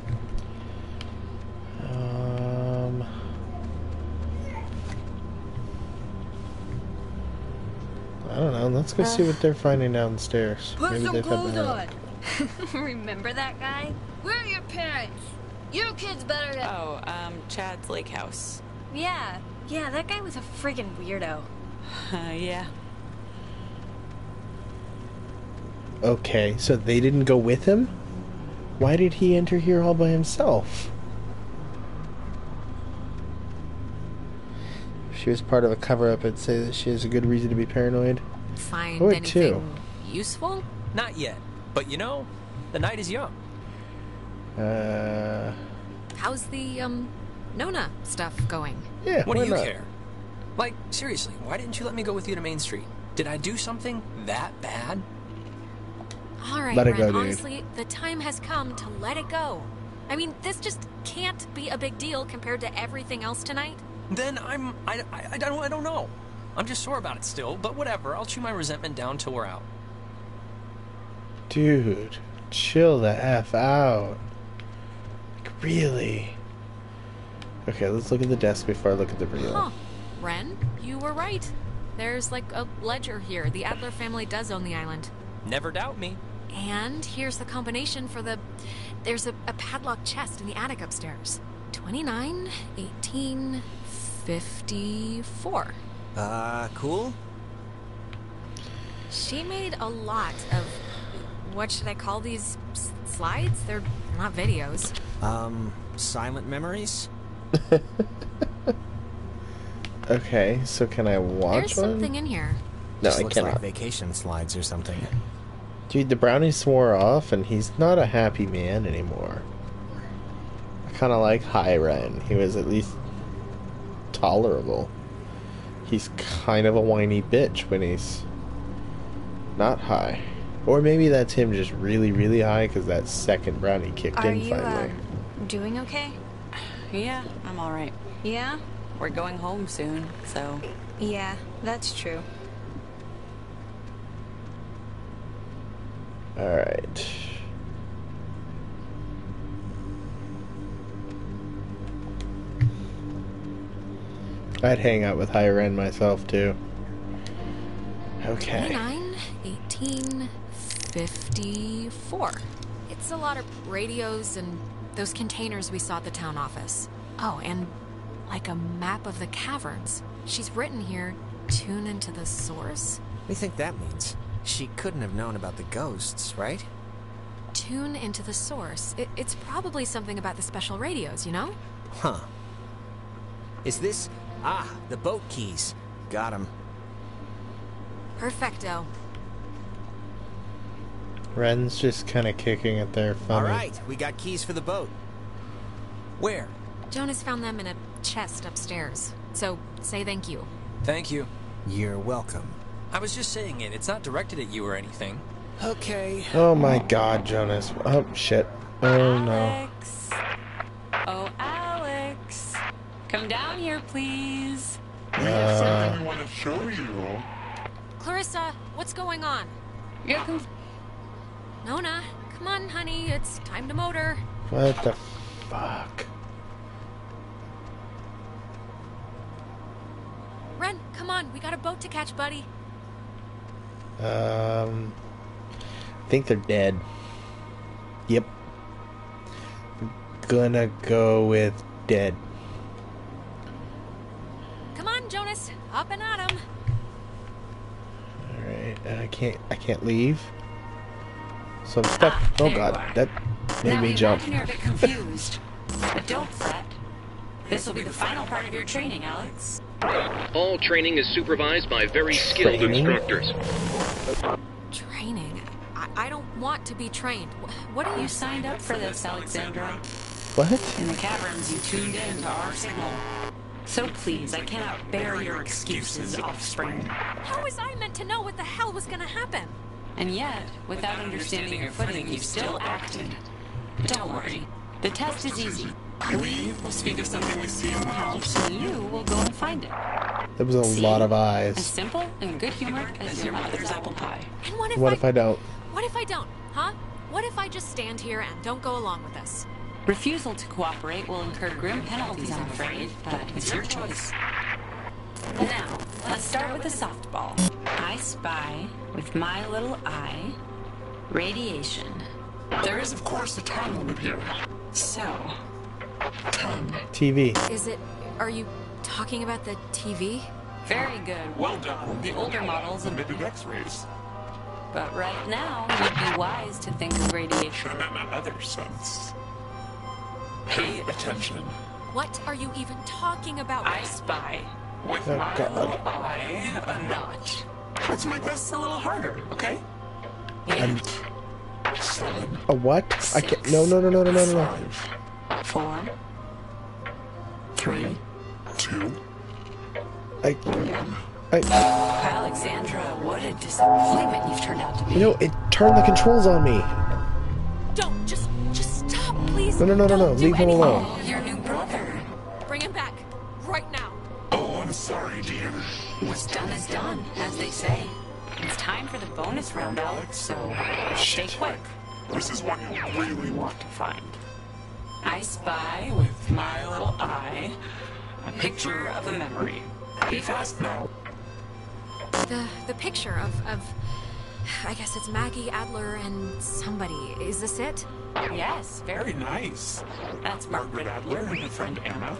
Um. I don't know. Let's go see what they're finding downstairs. Put Maybe some they've had clothes that. on. Remember that guy? Where are your parents? You kids better get. Oh, um, Chad's Lake House. Yeah, yeah, that guy was a friggin' weirdo. Uh, yeah. Okay, so they didn't go with him? Why did he enter here all by himself? She was part of a cover up, I'd say that she has a good reason to be paranoid. Find Or anything two. useful? Not yet. But you know, the night is young. Uh. How's the, um, Nona stuff going? Yeah, What why do you not? care? Like, seriously, why didn't you let me go with you to Main Street? Did I do something that bad? All right, Let it Ren, go, dude. honestly, the time has come to let it go. I mean, this just can't be a big deal compared to everything else tonight. Then I'm. I, I, I, don't, I don't know. I'm just sore about it still, but whatever. I'll chew my resentment down till we're out. Dude, chill the F out. Like, really? Okay, let's look at the desk before I look at the reel. Huh. Ren, you were right. There's like a ledger here. The Adler family does own the island. Never doubt me. And here's the combination for the. There's a, a padlocked chest in the attic upstairs 29, 18, 54. Uh, cool? She made a lot of. What should I call these s- slides? They're not videos. Um, silent memories? Okay, so can I watch There's one? something in here. No, Just I looks cannot. like vacation slides or something. Dude, the brownie swore off, and he's not a happy man anymore. I kind of like Hyren. He was at least tolerable. He's kind of a whiny bitch when he's not high. Or maybe that's him just really, really high because that second brownie kicked Are in you finally. um, doing okay? Yeah, I'm all right. Yeah? We're going home soon, so. Yeah, that's true. Alright. I'd hang out with Hyren myself too. Okay. 29, 18, 54. It's a lot of radios and those containers we saw at the town office. Oh, and like a map of the caverns. She's written here, tune into the source. What do you think that means? She couldn't have known about the ghosts, right? Tune into the source. It, it's probably something about the special radios, you know? Huh. Is this. Ah, the boat keys. Got 'em. Perfecto. Ren's just kind of kicking it there funny. Alright, we got keys for the boat. Where? Jonas found them in a chest upstairs. So say thank you. Thank you. You're welcome. I was just saying it. It's not directed at you or anything. Okay. Oh my god, Jonas. Oh shit. Oh no. Alex. Oh, Alex. Come down here, please. Uh, we want to show you. Clarissa, what's going on? You're conf- Nona, come on, honey. It's time to motor. what the fuck? Ren, come on. We got a boat to catch, buddy. Um, I think they're dead. Yep. Gonna go with dead. Come on, Jonas. Up and at 'em. All right, and I can't. I can't leave. So I'm stuck. Ah, oh god, that made now me jump. imagine you're a bit confused. but don't fret. This will be the final part of your training, Alex. All training is supervised by very skilled Training? instructors. Training. I, I don't want to be trained. What are You you signed up for this, Alexandra. What? In the caverns, you tuned in to our signal. So please, I cannot bear your excuses, offspring. How was I meant to know what the hell was gonna happen? And yet, without understanding your footing, you still acted. But don't worry. The test is easy. We will speak of something we see in the house. And you will go and find it. There was a See? lot of As eyes. simple and good-humored as your mother's apple pie. And what if What I... if I don't? What if I don't? Huh? What if I just stand here and don't go along with this? Refusal to cooperate will incur grim penalties, I'm afraid, but it's your choice. Now, let's start with the softball. I spy, with my little eye, radiation. There is, of course, a time limit here. So, Ten. TV. Is it... Are you talking about the TV? very good. Well done. The older models of emitted X-rays. But right now, you'd be wise to think of radiation. Should have meant my other sense. Pay attention. What are you even talking about? I spy. With Oh, my God. little eye, a notch. Let's make this a little harder, okay? I'm, Seven. a what? I can't. No, no, no, no, no, no, no. Five. Four. Three. Two. I. Alexandra, what a disappointment you've turned out to be. You know, it turned the controls on me. Don't just just stop, please. No, no, no, no, no. Don't do Leave him anything. alone. Your new brother. Bring him back right now. Oh, I'm sorry, dear. What's done is done, as they say. It's time for the bonus round, Alex, so stay quick. This is what you really want to find. I spy with my little eye a picture of a memory. Be fast now. The the picture of of I guess it's Maggie Adler and somebody. Is this it? Yes, very nice. That's Margaret Adler and her friend Anna.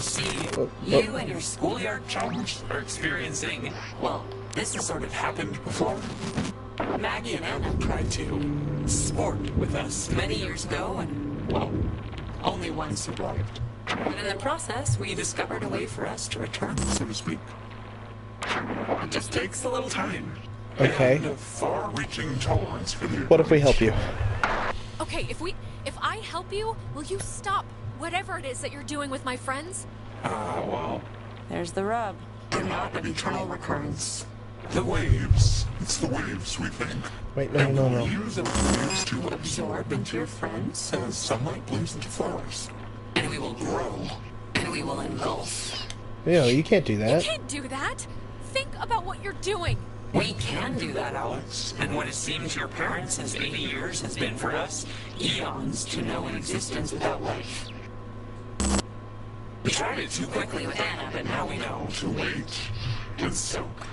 See, you and your schoolyard chums are experiencing, well, this has sort of happened before. Maggie and Anna tried to sport with us many years ago, and, well, only one survived. But in the process, we discovered a way for us to return, so to speak. It just takes a little time. Okay. Far-reaching tolerance for the What if we help you? Okay, if we if I help you, will you stop whatever it is that you're doing with my friends? Ah, well, There's the rub. they're not an eternal recurrence. The waves. It's the waves, we think. Wait, no, no, no. Use the waves to absorb into your friends as sunlight blooms into flowers. And we will grow. And we will engulf. No, you can't do that. You can't do that. Think about what you're doing. We can do that, Alex. And what it seems your parents' as 80 years has been for us, eons to know an existence without life. We tried it too quickly with Anna, but now we know to wait and soak.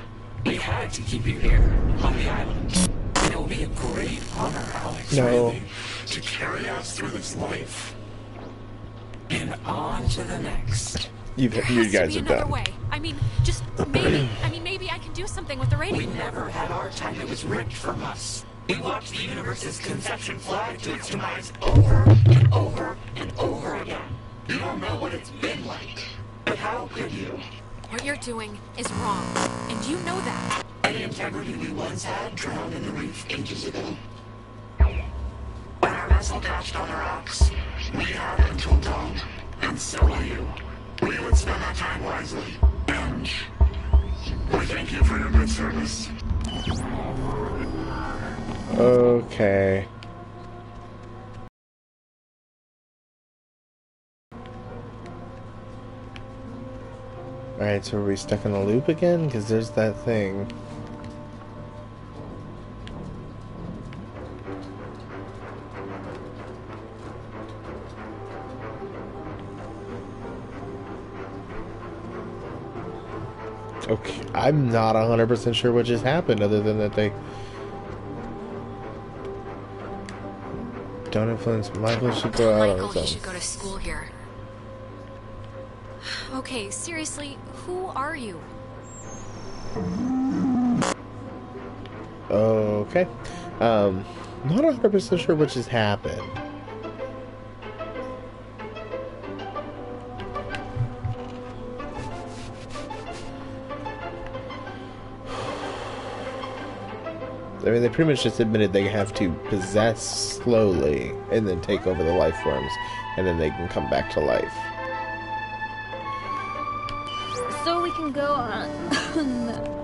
We had to keep you here on the island. It will be a great honor, Alex, No. really, to carry us through this life. And on to the next. You've, There you has guys to be have another done. way. I mean, just maybe. I mean, maybe I can do something with the radio. We never had our time It was ripped from us. We watched the universe's conception fly to its demise over and over and over again. You don't know what it's been like. But how could you? What you're doing is wrong, and you know that. Any integrity we once had drowned in the reef ages ago. When our vessel touched on the rocks, we had until dawn, and so will you. We would spend our time wisely, and we thank you for your good service. Okay. Alright, so are we stuck in a loop again? Because there's that thing. Okay, I'm not 100% sure what just happened other than that they don't influence Michael should go out on Michael, his own. should go to school here. Okay, seriously, who are you? Okay. Um, not 100% sure what just happened. I mean, they pretty much just admitted they have to possess slowly and then take over the life forms, and then they can come back to life. So we can go on.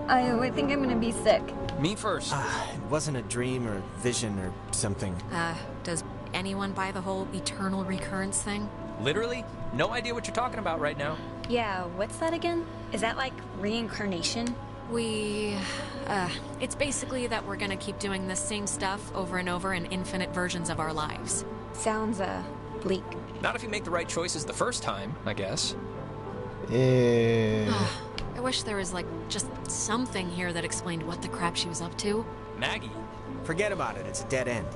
I, I think I'm gonna be sick. Me first. Ah, it wasn't a dream or vision or something. Uh, does anyone buy the whole eternal recurrence thing? Literally, no idea what you're talking about right now. Yeah, what's that again? Is that like reincarnation? We. Uh, it's basically that we're gonna keep doing the same stuff over and over in infinite versions of our lives. Sounds, uh, bleak. Not if you make the right choices the first time, I guess. Eh. I wish there was, like, just something here that explained what the crap she was up to. Maggie. Forget about it, it's a dead end.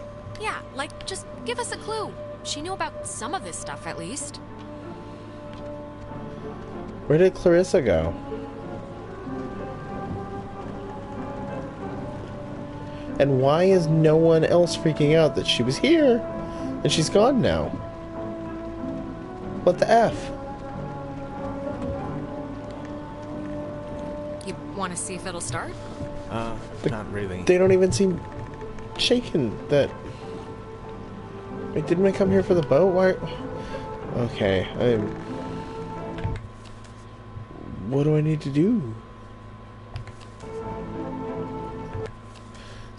Yeah, like, just give us a clue. She knew about some of this stuff, at least. Where did Clarissa go? And why is no one else freaking out that she was here and she's gone now? What the F? You want to see if it'll start? Uh, not really. They don't even seem shaken that. Wait, didn't we come here for the boat? Why? Okay, I'm. what do I need to do?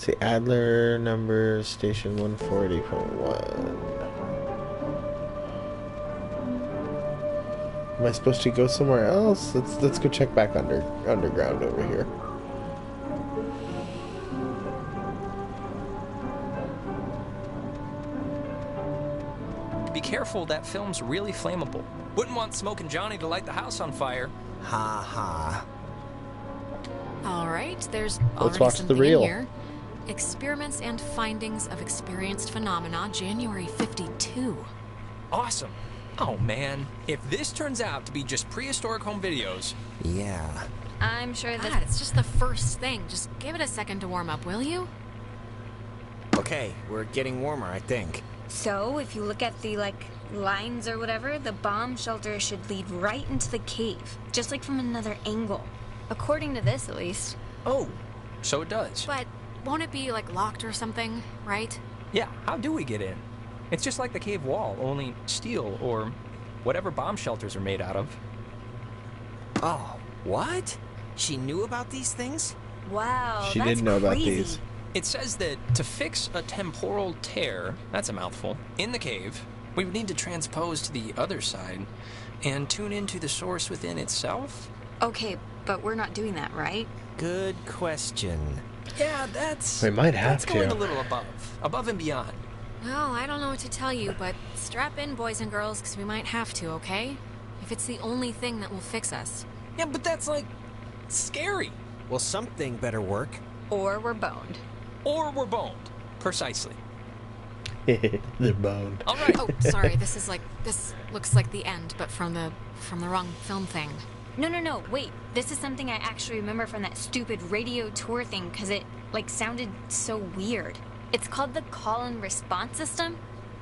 See, Adler number station 140.1. Am I supposed to go somewhere else? Let's let's go check back under underground over here. Be careful, that film's really flammable. Wouldn't want Smoke and Johnny to light the house on fire. Ha ha. All right, there's Let's already watch the something reel. in here. Experiments and findings of experienced phenomena, January 52. Awesome. Oh man, if this turns out to be just prehistoric home videos, Yeah. I'm sure that God, it's just the first thing. Just give it a second to warm up, will you? Okay, we're getting warmer, I think. So, if you look at the like lines or whatever, the bomb shelter should lead right into the cave, just like from another angle. According to this, at least. Oh, so it does. But won't it be like locked or something, right? Yeah, how do we get in? It's just like the cave wall, only steel or whatever bomb shelters are made out of. Oh, what? She knew about these things? Wow, She that's did know about these. It says that to fix a temporal tear, that's a mouthful, in the cave, we would need to transpose to the other side and tune into the source within itself. Okay, but we're not doing that, right? Good question. Yeah, that's. We might have that's going a little above, above and beyond. Well, I don't know what to tell you, but strap in, boys and girls, because we might have to, okay? If it's the only thing that will fix us. Yeah, but that's like scary. Well, something better work. Or we're boned. Or we're boned. Precisely. They're boned. All right. Oh, sorry. This is like this looks like the end, but from the from the wrong film thing. No, no, no, wait. This is something I actually remember from that stupid radio tour thing because it, like, sounded so weird. It's called the call and response system.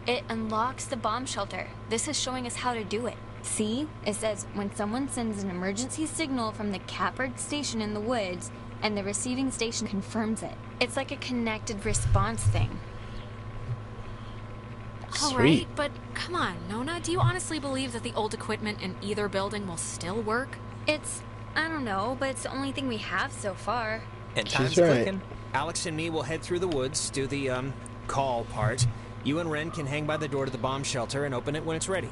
It unlocks the bomb shelter. This is showing us how to do it. See? It says when someone sends an emergency signal from the Catbird station in the woods and the receiving station confirms it. It's like a connected response thing. All Sweet. right, but come on, Nona. Do you honestly believe that the old equipment in either building will still work? It's, I don't know, but it's the only thing we have so far. And She's time's right. clicking. Alex and me will head through the woods, do the, um, call part. You and Ren can hang by the door to the bomb shelter and open it when it's ready.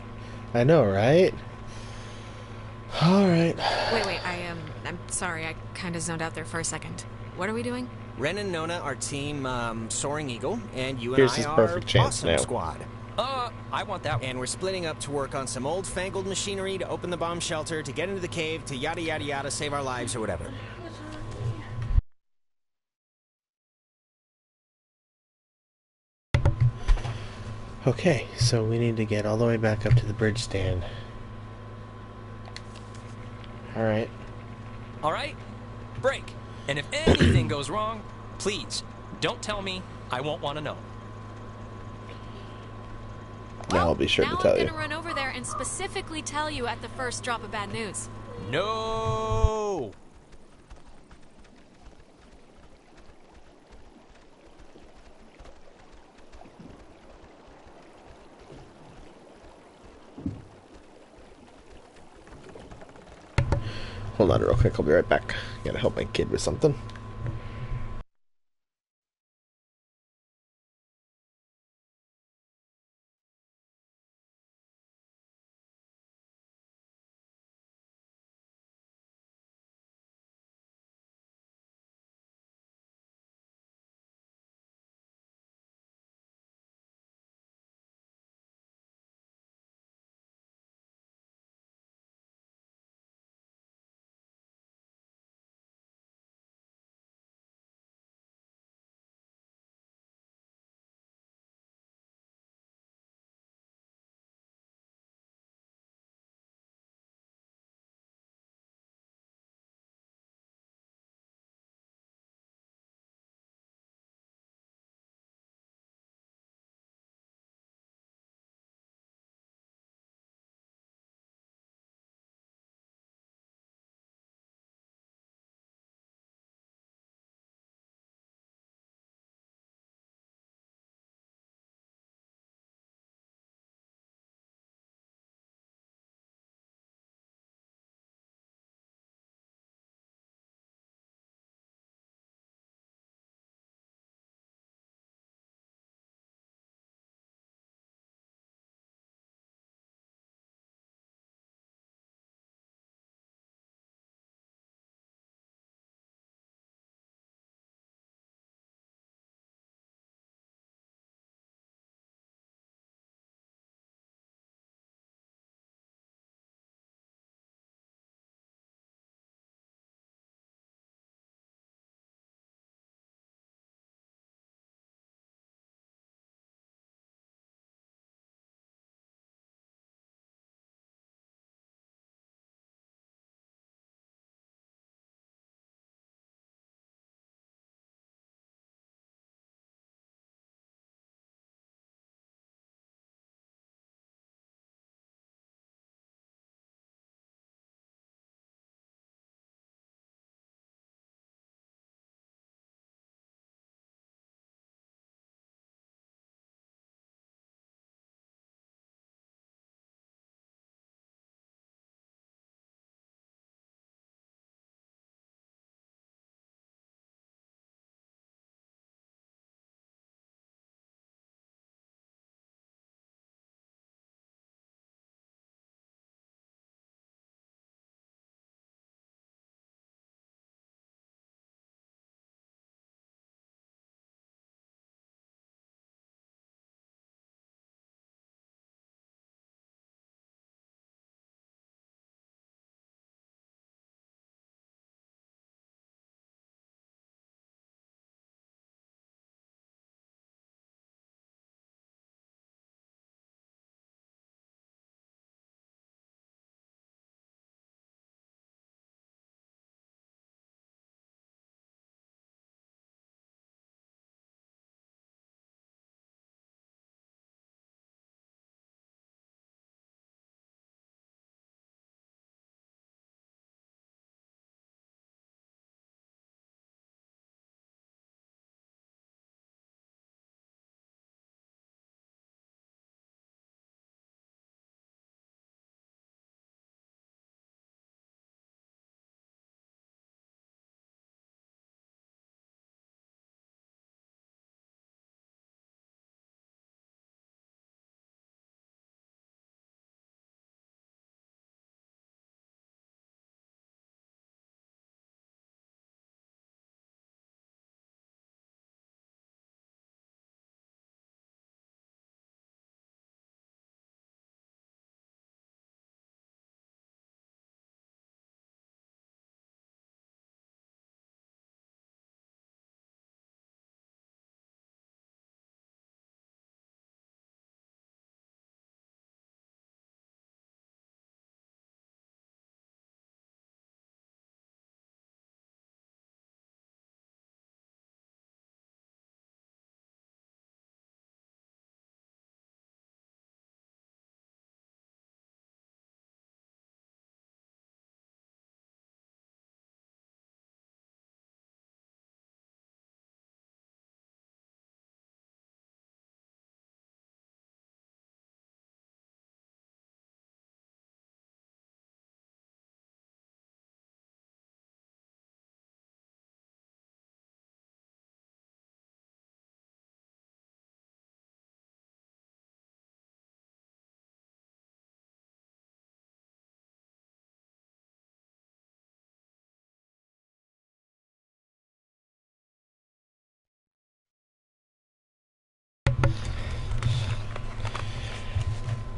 I know, right? All right. Wait, wait. I um, I'm sorry. I kind of zoned out there for a second. What are we doing? Ren and Nona are team, um, Soaring Eagle, and you and Here's I his are perfect chance Awesome now. Squad. Uh, I want that one. And we're splitting up to work on some old fangled machinery to open the bomb shelter, to get into the cave, to yada yada yada, save our lives or whatever. Okay, so we need to get all the way back up to the bridge stand. All right. All right? Break. And if anything goes wrong, please don't tell me. I won't want to know. Now I'll be sure to tell I'm you. gonna run over there and specifically tell you at the first drop of bad news. No. Hold on real quick. I'll be right back. Gotta help my kid with something.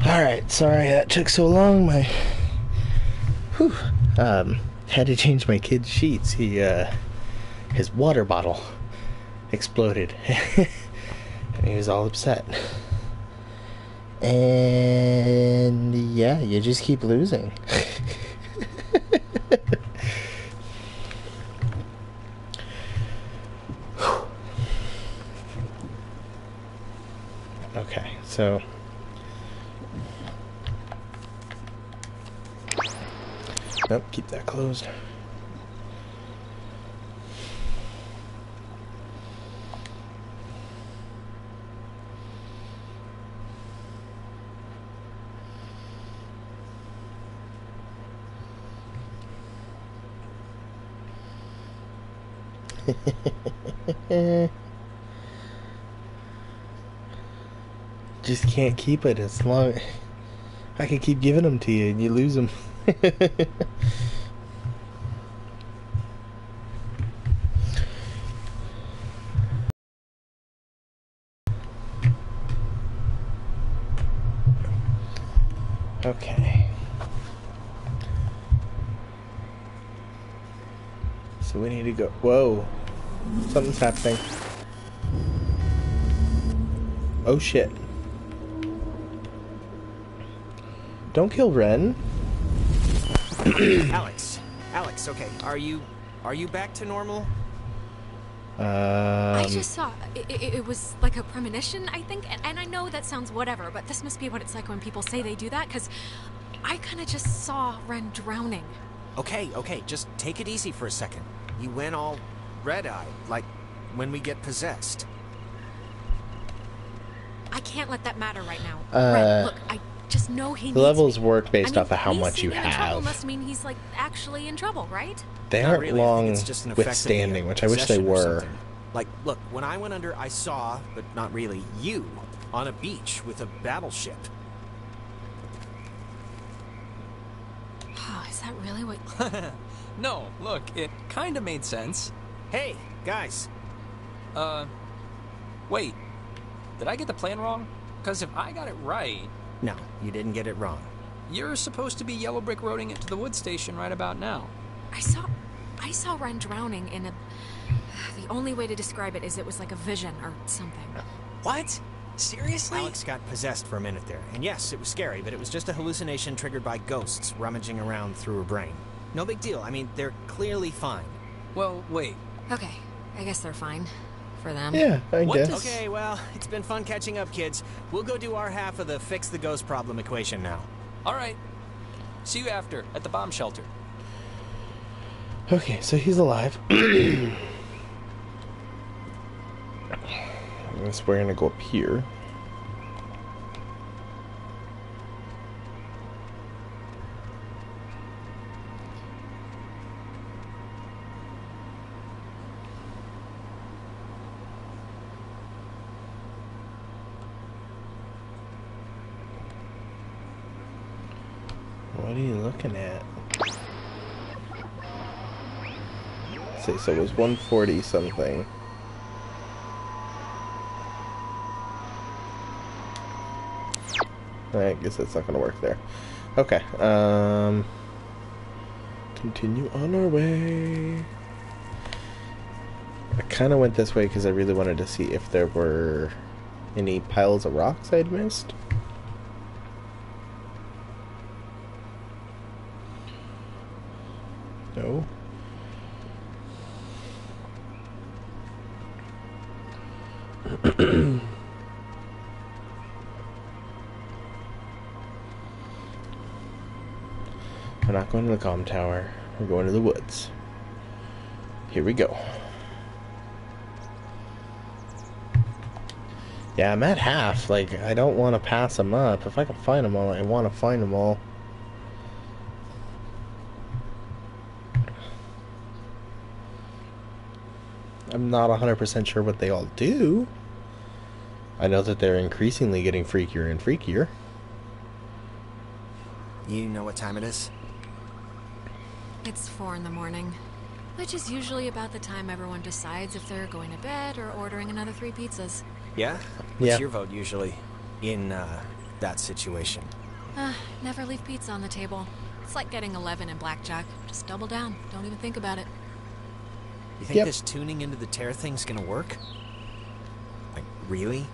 All right, sorry that took so long. My, whew, um, had to change my kid's sheets. He, uh, his water bottle exploded, and he was all upset. And yeah, you just keep losing. okay, so. Nope, keep that closed. Just can't keep it as long. I can keep giving them to you and you lose them. okay. So we need to go. Whoa. Something's happening. Oh shit. Don't kill Ren. Alex, Alex, okay, are you are you back to normal? Um, I just saw it, it, it was like a premonition, I think, and, and I know that sounds whatever, but this must be what it's like when people say they do that, because I kind of just saw Ren drowning. Okay, okay, just take it easy for a second. You went all red-eyed, like when we get possessed. I can't let that matter right now. Uh, Ren, look, I just know he the levels me. work based I mean, off of how much you seeming in trouble have. must mean he's like actually in trouble, right? They Not aren't really, long it's just an effect of the, uh, withstanding, which I wish they were. something. Like, look, when I went under, I saw, but not really, you on a beach with a battleship. Oh, is that really what? no, look, it kind of made sense. Hey, guys. Uh, wait. Did I get the plan wrong? Because if I got it right. No, you didn't get it wrong. You're supposed to be yellow brick roading it to the wood station right about now. I saw, I saw Ren drowning in a. The only way to describe it is it was like a vision or something. What? Seriously? Alex got possessed for a minute there. And yes, it was scary, but it was just a hallucination triggered by ghosts rummaging around through her brain. No big deal. I mean, they're clearly fine. Well, wait. Okay, I guess they're fine. For them. Yeah, I What guess. does- Okay, well, it's been fun catching up, kids. We'll go do our half of the fix the ghost problem equation now. All right. See you after at the bomb shelter. Okay, so he's alive. I guess we're gonna go up here. Are you looking at? say so it was 140 something. I guess that's not gonna work there. Okay, um continue on our way. I kind of went this way because I really wanted to see if there were any piles of rocks I'd missed. The com tower. We're going to the woods. Here we go. Yeah, I'm at half. Like, I don't want to pass them up. If I can find them all, I want to find them all. I'm not 100% sure what they all do. I know that they're increasingly getting freakier and freakier. You know what time it is? It's four in the morning, which is usually about the time everyone decides if they're going to bed or ordering another three pizzas. Yeah? What's Yeah. your vote usually? In, uh, that situation? Uh, never leave pizza on the table. It's like getting 11 in blackjack. Just double down. Don't even think about it. You think Yep. this tuning into the tear thing's gonna work? Like, really?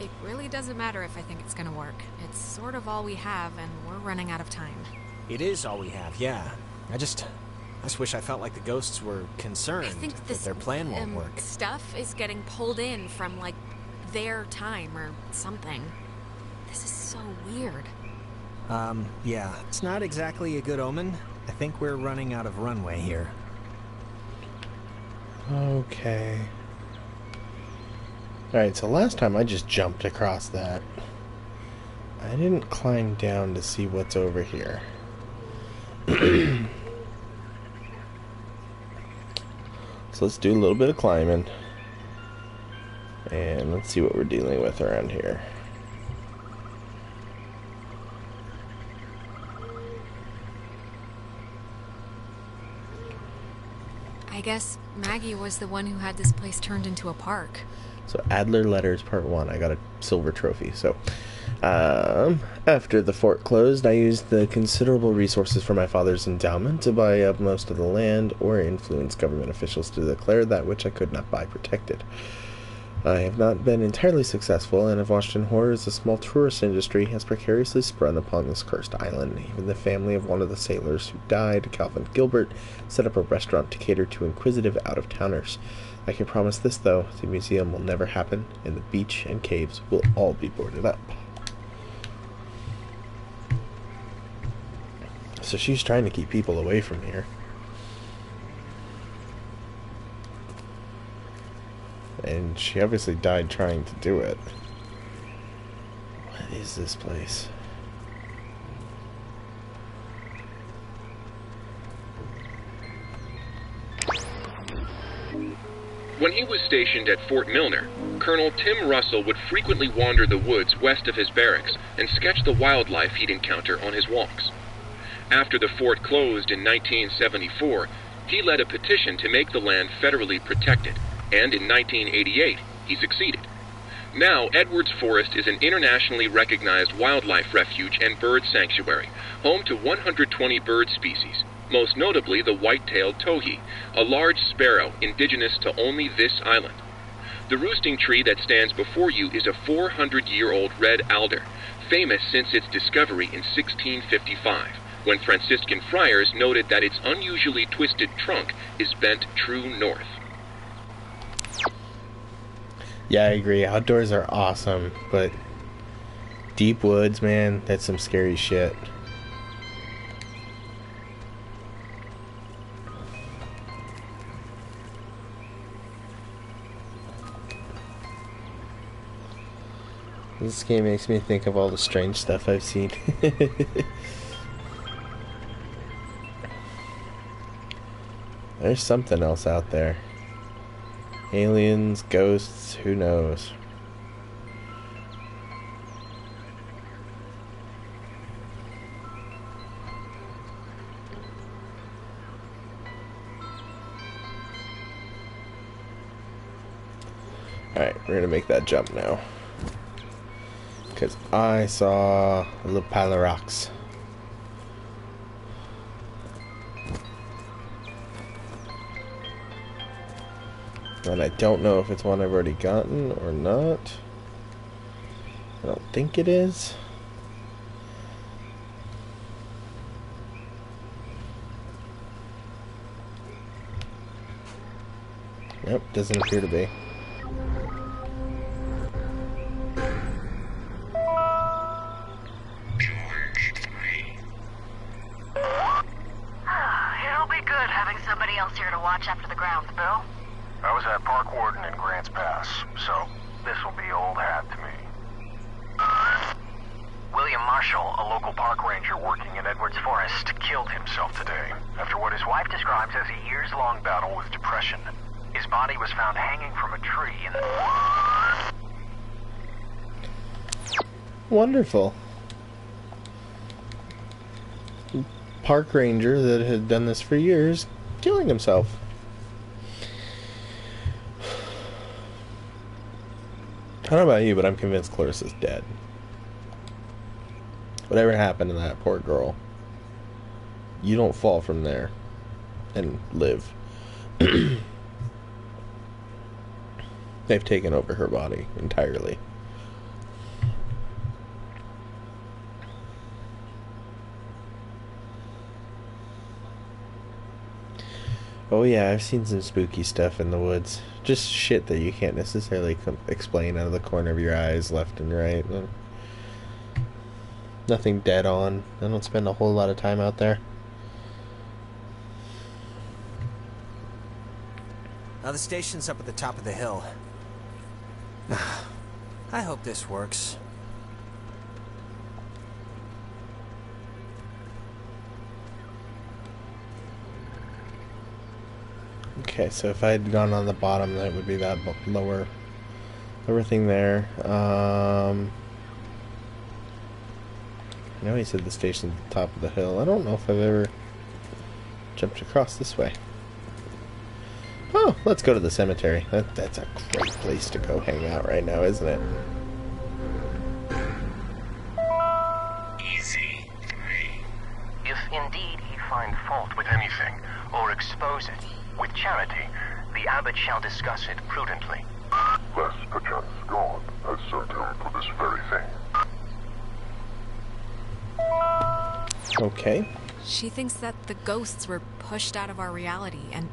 It really doesn't matter if I think it's gonna work. It's sort of all we have, and we're running out of time. It is all we have, yeah. I just. I just wish I felt like the ghosts were concerned I think that their plan won't um, work. stuff is getting pulled in from like their time or something. This is so weird. Um, yeah, it's not exactly a good omen. I think we're running out of runway here. Okay. Alright, so last time I just jumped across that. I didn't climb down to see what's over here. so let's do a little bit of climbing. And let's see what we're dealing with around here. I guess Maggie was the one who had this place turned into a park. So Adler Letters Part 1, I got a silver trophy. So um, after the fort closed, I used the considerable resources from my father's endowment to buy up most of the land or influence government officials to declare that which I could not buy protected. I have not been entirely successful and have watched in horror as the small tourist industry has precariously sprung upon this cursed island. Even the family of one of the sailors who died, Calvin Gilbert, set up a restaurant to cater to inquisitive out of towners. I can promise this, though the museum will never happen, and the beach and caves will all be boarded up. So she's trying to keep people away from here. And she obviously died trying to do it. What is this place? When he was stationed at Fort Milner, Colonel Tim Russell would frequently wander the woods west of his barracks and sketch the wildlife he'd encounter on his walks. After the fort closed in 1974, he led a petition to make the land federally protected, and in 1988, he succeeded. Now, Edwards Forest is an internationally recognized wildlife refuge and bird sanctuary, home to 120 bird species, most notably the white-tailed towhee, a large sparrow indigenous to only this island. The roosting tree that stands before you is a 400-year-old red alder, famous since its discovery in 1655, when Franciscan friars noted that its unusually twisted trunk is bent true north. Yeah, I agree. Outdoors are awesome, but deep woods, man, that's some scary shit. This game makes me think of all the strange stuff I've seen. There's something else out there. Aliens, ghosts, who knows? Alright, we're gonna make that jump now. Because I saw a little And I don't know if it's one I've already gotten or not. I don't think it is. Nope, doesn't appear to be. Ah, it'll be good having somebody else here to watch after the grounds, Bill. I was at Park Warden in Grants Pass, so this will be old hat to me. William Marshall, a local park ranger working in Edwards Forest, killed himself today after what his wife describes as a years-long battle with depression. His body was found hanging from a tree in the... Wonderful. Park ranger that had done this for years, killing himself. I don't know about you, but I'm convinced Clarissa's dead. Whatever happened to that poor girl? You don't fall from there and live. They've taken over her body entirely. Oh yeah, I've seen some spooky stuff in the woods. Just shit that you can't necessarily explain out of the corner of your eyes, left and right. Nothing dead on. I don't spend a whole lot of time out there. Now the station's up at the top of the hill. I hope this works. Okay, so if I had gone on the bottom, that would be that lower, lower thing there. Um, I know he said the station's at the top of the hill. I don't know if I've ever jumped across this way. Oh, let's go to the cemetery. That, that's a great place to go hang out right now, isn't it? Easy. If indeed he find fault with anything, or expose it, with charity, the abbot shall discuss it prudently. Lest perchance God has sent him for this very thing. Okay. She thinks that the ghosts were pushed out of our reality and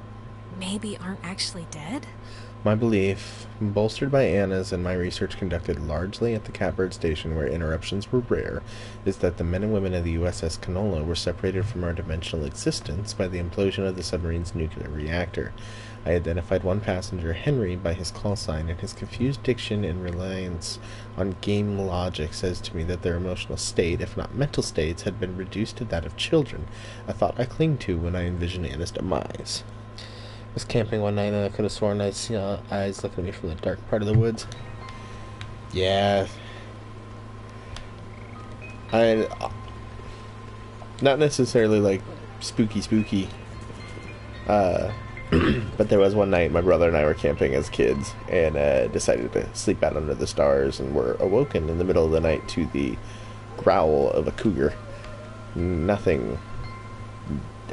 maybe aren't actually dead? My belief, bolstered by Anna's and my research conducted largely at the Catbird Station where interruptions were rare, is that the men and women of the USS Kanaloa were separated from our dimensional existence by the implosion of the submarine's nuclear reactor. I identified one passenger, Henry, by his call sign, and his confused diction and reliance on game logic says to me that their emotional state, if not mental states, had been reduced to that of children, a thought I cling to when I envision Anna's demise was camping one night and I could have sworn I saw eyes looking at me from the dark part of the woods. Yeah. I. Not necessarily like spooky, spooky. Uh, but there was one night my brother and I were camping as kids and uh, decided to sleep out under the stars and were awoken in the middle of the night to the growl of a cougar. Nothing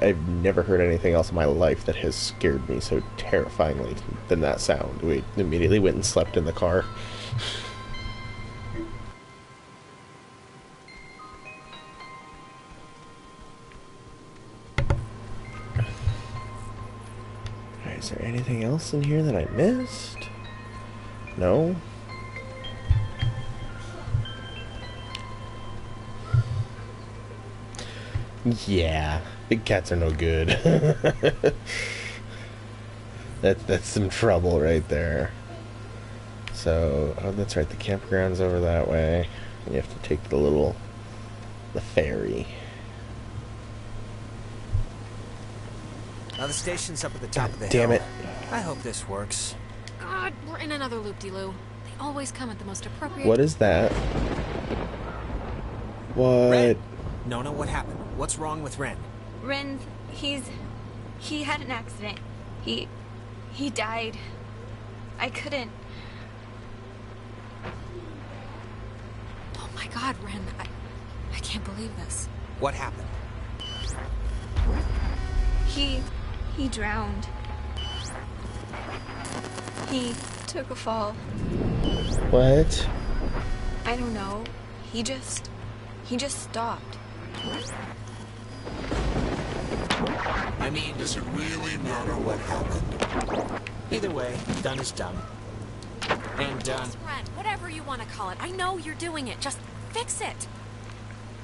I've never heard anything else in my life that has scared me so terrifyingly than that sound. We immediately went and slept in the car. Is there anything else in here that I missed? No? Yeah, big cats are no good. that that's some trouble right there. So, oh, that's right. The campground's over that way. You have to take the little, the ferry. Now the station's up at the top of the damn hill. it. I hope this works. God, we're in another loop-de-loo. They always come at the most appropriate. What is that? What? Nona, what happened? What's wrong with Ren? Ren, he's. He had an accident. He. He died. I couldn't. Oh my God, Ren, I, I can't believe this. What happened? He. He drowned. He took a fall. What? I don't know. He just. He just stopped. I mean, does it really matter what happened? Either way, done is done. And done. Ren, whatever you want to call it, I know you're doing it. Just fix it.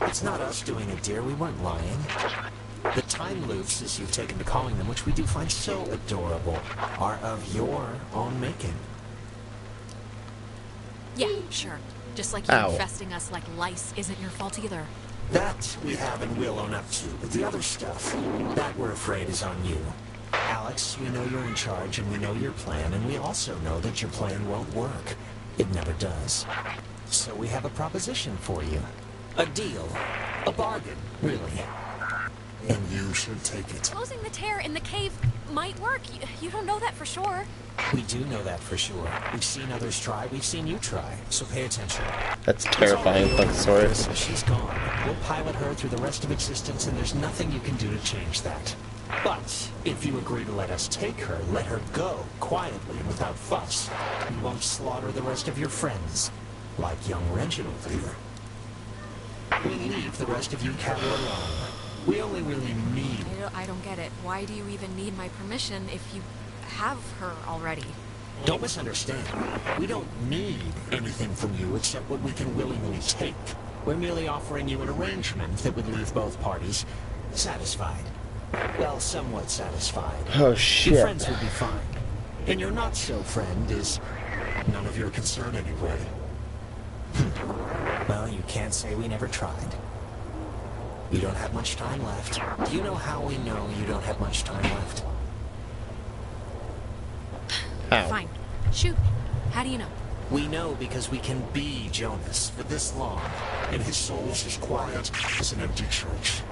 It's not us doing it, dear. We weren't lying. The time loops, as you've taken to calling them, which we do find so adorable, are of your own making. Yeah, sure. Just like you Ow. infesting us like lice isn't your fault either. That we have and will own up to, but the other stuff, that we're afraid is on you. Alex, we know you're in charge and we know your plan, and we also know that your plan won't work. It never does. So we have a proposition for you. A deal. A bargain, really. And you should take it. Closing the tear in the cave might work. You, you don't know that for sure. We do know that for sure. We've seen others try. We've seen you try. So pay attention. That's terrifying, Thunksaurus. She's gone. We'll pilot her through the rest of existence, and there's nothing you can do to change that. But if you agree to let us take her, let her go quietly, without fuss. You won't slaughter the rest of your friends, like young Reginald here. We leave the rest of you cattle alone. We only really need I don't, I don't get it. Why do you even need my permission if you have her already? Don't misunderstand. We don't need anything from you except what we can willingly take. We're merely offering you an arrangement that would leave both parties satisfied. Well, somewhat satisfied. Oh, Your shit. friends would be fine. And your not-so-friend is none of your concern anyway. Hmm. Well, you can't say we never tried. You don't have much time left. Do you know how we know you don't have much time left? How? Fine. Shoot. How do you know? We know because we can be Jonas for this long, and his soul is as quiet as an empty church.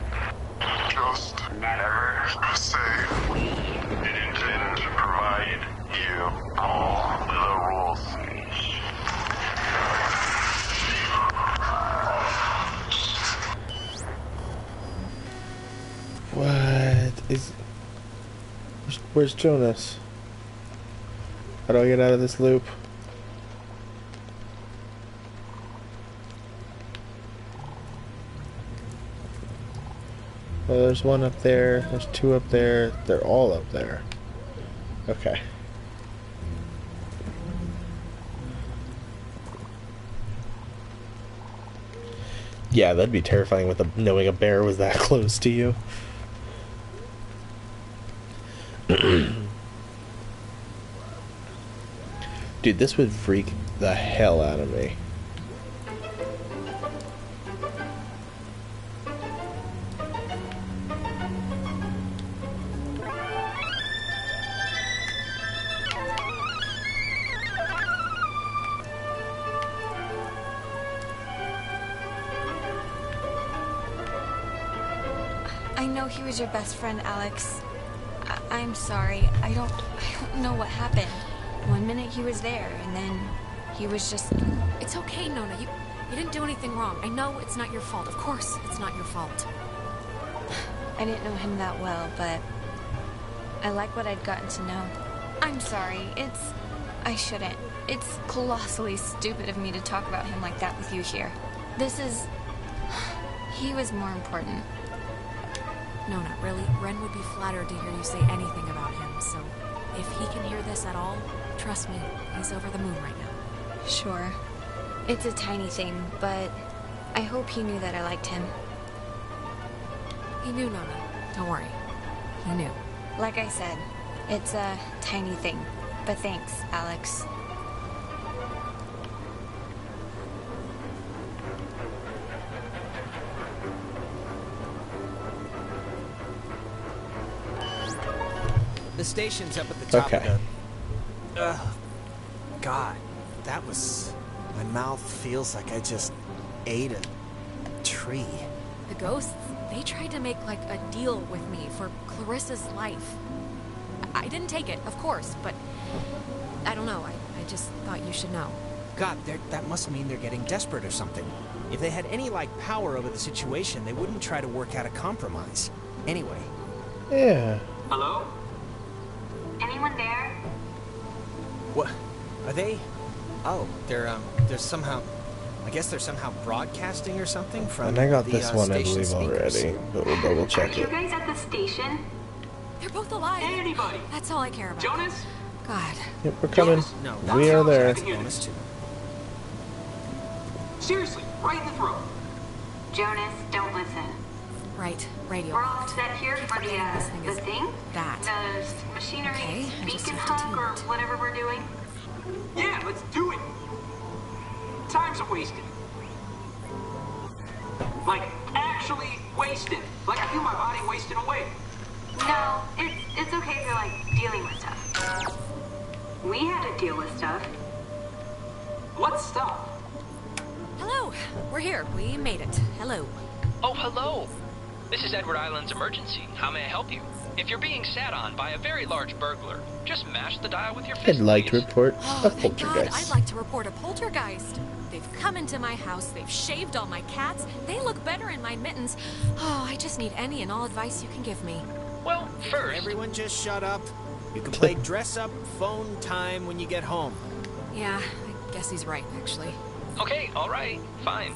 Just never say we didn't provide you all the rules. What is. Where's, where's Jonas? How do I get out of this loop? Well, there's one up there, there's two up there, they're all up there. Okay. Yeah, that'd be terrifying with a, knowing a bear was that close to you. Dude, this would freak the hell out of me. I know he was your best friend, Alex. I- I'm sorry. I don't. I don't know what happened. One minute he was there, and then he was just. It's okay, Nona. You, you didn't do anything wrong. I know it's not your fault. Of course, it's not your fault. I didn't know him that well, but I like what I'd gotten to know. I'm sorry. It's. I shouldn't. It's colossally stupid of me to talk about him like that with you here. This is. He was more important. Nona, really, Ren would be flattered to hear you say anything about him. So, if he can hear this at all, trust me, he's over the moon right now. Sure. It's a tiny thing, but I hope he knew that I liked him. He knew, Nona. Don't worry. He knew. Like I said, it's a tiny thing. But thanks, Alex. Station's up at the top Okay. of the. Ugh. God, that was. My mouth feels like I just ate a tree. The ghosts, they tried to make like a deal with me for Clarissa's life. I I didn't take it, of course, but I don't know. I, I just thought you should know. God, that must mean they're getting desperate or something. If they had any like power over the situation, they wouldn't try to work out a compromise. Anyway, Yeah. Hello? Anyone there? what are they? Oh, they're um, they're somehow. I guess they're somehow broadcasting or something from. And I got the, this uh, one, I believe, speakers. already. But we'll double check Are check you guys at the station? They're both alive. Anybody? That's all I care about. Jonas? God. Yep, we're coming. No, we are there. bonus two. Seriously, right in the throat. Jonas, don't listen. Right, radio. We're all set here for the, uh, This thing the is thing? that. The machinery Okay, I just speak and have to hug or whatever we're doing? Yeah, let's do it. Time's wasted. Like, actually wasted. Like I feel my body wasting away. No, it's it's okay if you're like dealing with stuff. We had to deal with stuff. What stuff? Hello. We're here. We made it. Hello. Oh, hello. This is Edward Island's emergency. How may I help you? If you're being sat on by a very large burglar, just mash the dial with your I'd fist. like to report Oh, a thank God. poltergeist. I'd like to report a poltergeist. They've come into my house, they've shaved all my cats, they look better in my mittens. Oh, I just need any and all advice you can give me. Well, first. Everyone just shut up. You can play dress up phone time when you get home. Yeah, I guess he's right, actually. Okay, all right, fine.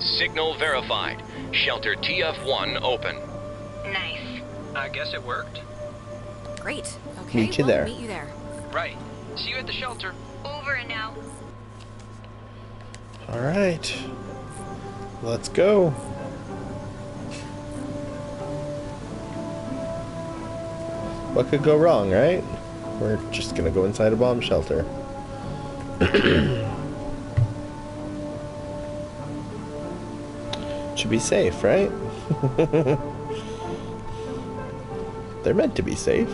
Signal verified. Shelter TF1 open. Nice. I guess it worked. Great. Okay, Meet you well, there. meet you there. Right. See you at the shelter. Over and out. All right. Let's go. What could go wrong, right? We're just gonna go inside a bomb shelter. Should be safe, right? They're meant to be safe.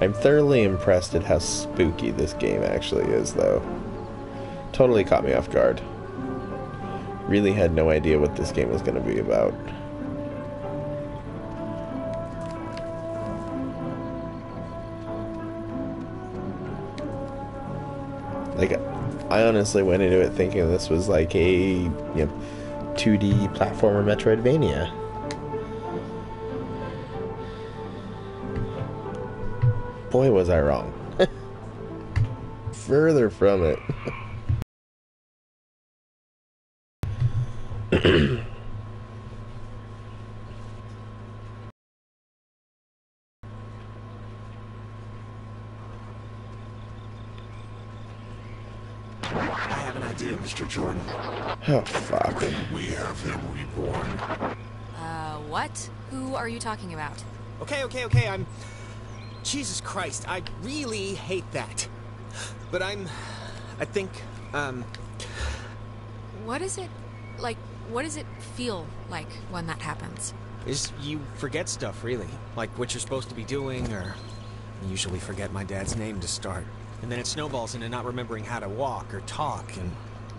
I'm thoroughly impressed at how spooky this game actually is, though. Totally caught me off guard. Really had no idea what this game was going to be about. Like, I honestly went into it thinking this was like a you know, 2D platformer Metroidvania. Boy, was I wrong. Further from it. I have an idea, Mr. Jordan. Oh, fuck. We have him reborn. Uh, what? Who are you talking about? Okay, okay, okay, I'm. Jesus Christ, I really hate that. But I'm. I think, um. What is it like? What does it feel like when that happens? Is you forget stuff, really. Like what you're supposed to be doing, or. I usually forget my dad's name to start. And then it snowballs into not remembering how to walk or talk, and.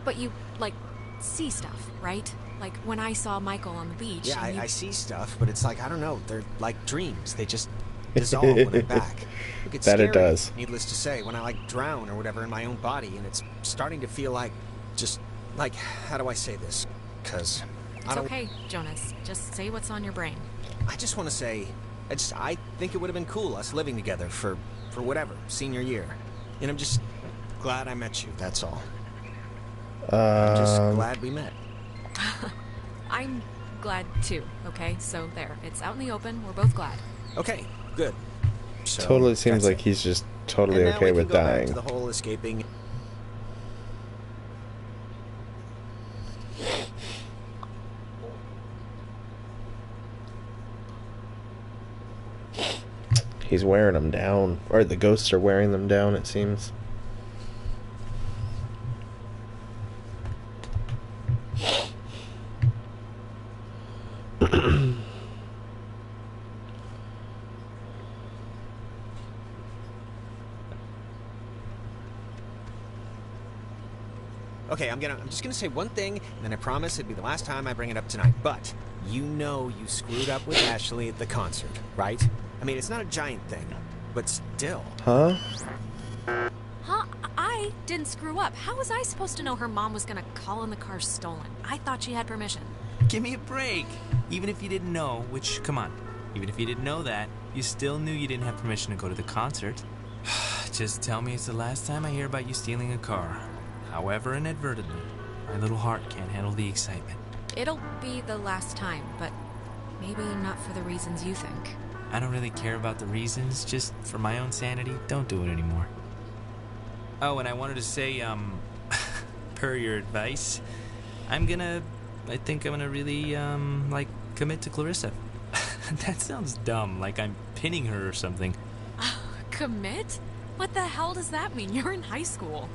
But you like see stuff, right? Like when I saw Michael on the beach. Yeah, and I, you- I see stuff, but it's like, I don't know, they're like dreams. They just dissolve when I'm back. Look, it's That it does. Needless to say, when I like drown or whatever in my own body, and it's starting to feel like, just like, how do I say this? Because It's okay, Jonas. Just say what's on your brain. I just want to say, I just I think it would have been cool us living together for for whatever senior year, and I'm just glad I met you. That's all. I'm just Um, glad we met. I'm glad too. Okay, so there. It's out in the open. We're both glad. Okay, good. So, totally seems like it. he's just totally And now okay we with can go back dying. to the whole escaping. He's wearing them down, or the ghosts are wearing them down. It seems. Okay, I'm gonna. I'm just gonna say one thing, and then I promise it'd be the last time I bring it up tonight. But you know you screwed up with Ashley at the concert, right? I mean, it's not a giant thing, but still. Huh? Huh? I didn't screw up. How was I supposed to know her mom was gonna call in the car stolen? I thought she had permission. Give me a break. Even if you didn't know, which, come on, even if you didn't know that, you still knew you didn't have permission to go to the concert. Just tell me it's the last time I hear about you stealing a car. However, inadvertently, my little heart can't handle the excitement. It'll be the last time, but maybe not for the reasons you think. I don't really care about the reasons, just for my own sanity, don't do it anymore. Oh, and I wanted to say, um, per your advice, I'm gonna, I think I'm gonna really, um, like, commit to Clarissa. that sounds dumb, like I'm pinning her or something. Commit? What the hell does that mean? You're in high school.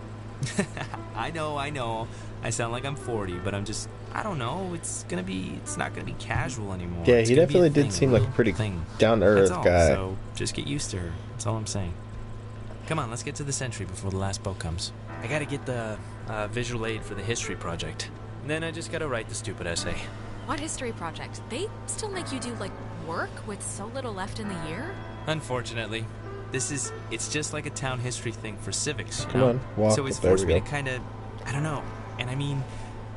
I know, I know. I sound like I'm 40, but I'm just, I don't know. It's gonna be, it's not gonna be casual anymore. Yeah, It's he gonna be a definitely did thing, seem like a pretty thing. down to earth guy. So just get used to her. That's all I'm saying. Come on, let's get to the Sentry before the last boat comes. I gotta get the uh, visual aid for the history project. And then I just gotta write the stupid essay. What history project? They still make you do, like, work with so little left in the year? Unfortunately, this is it's just like a town history thing for civics. You Come know? on, walk, so it's there forced me go. to kind of, I don't know. And I mean,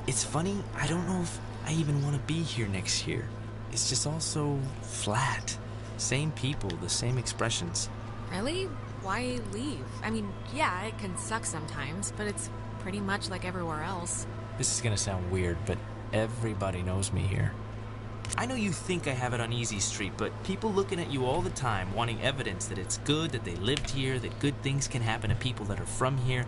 it's funny. I don't know if I even want to be here next year. It's just all so flat. Same people, the same expressions. Really? Why leave? I mean, yeah, it can suck sometimes, but it's pretty much like everywhere else. This is gonna sound weird, but everybody knows me here. I know you think I have it on easy street, but people looking at you all the time, wanting evidence that it's good, that they lived here, that good things can happen to people that are from here,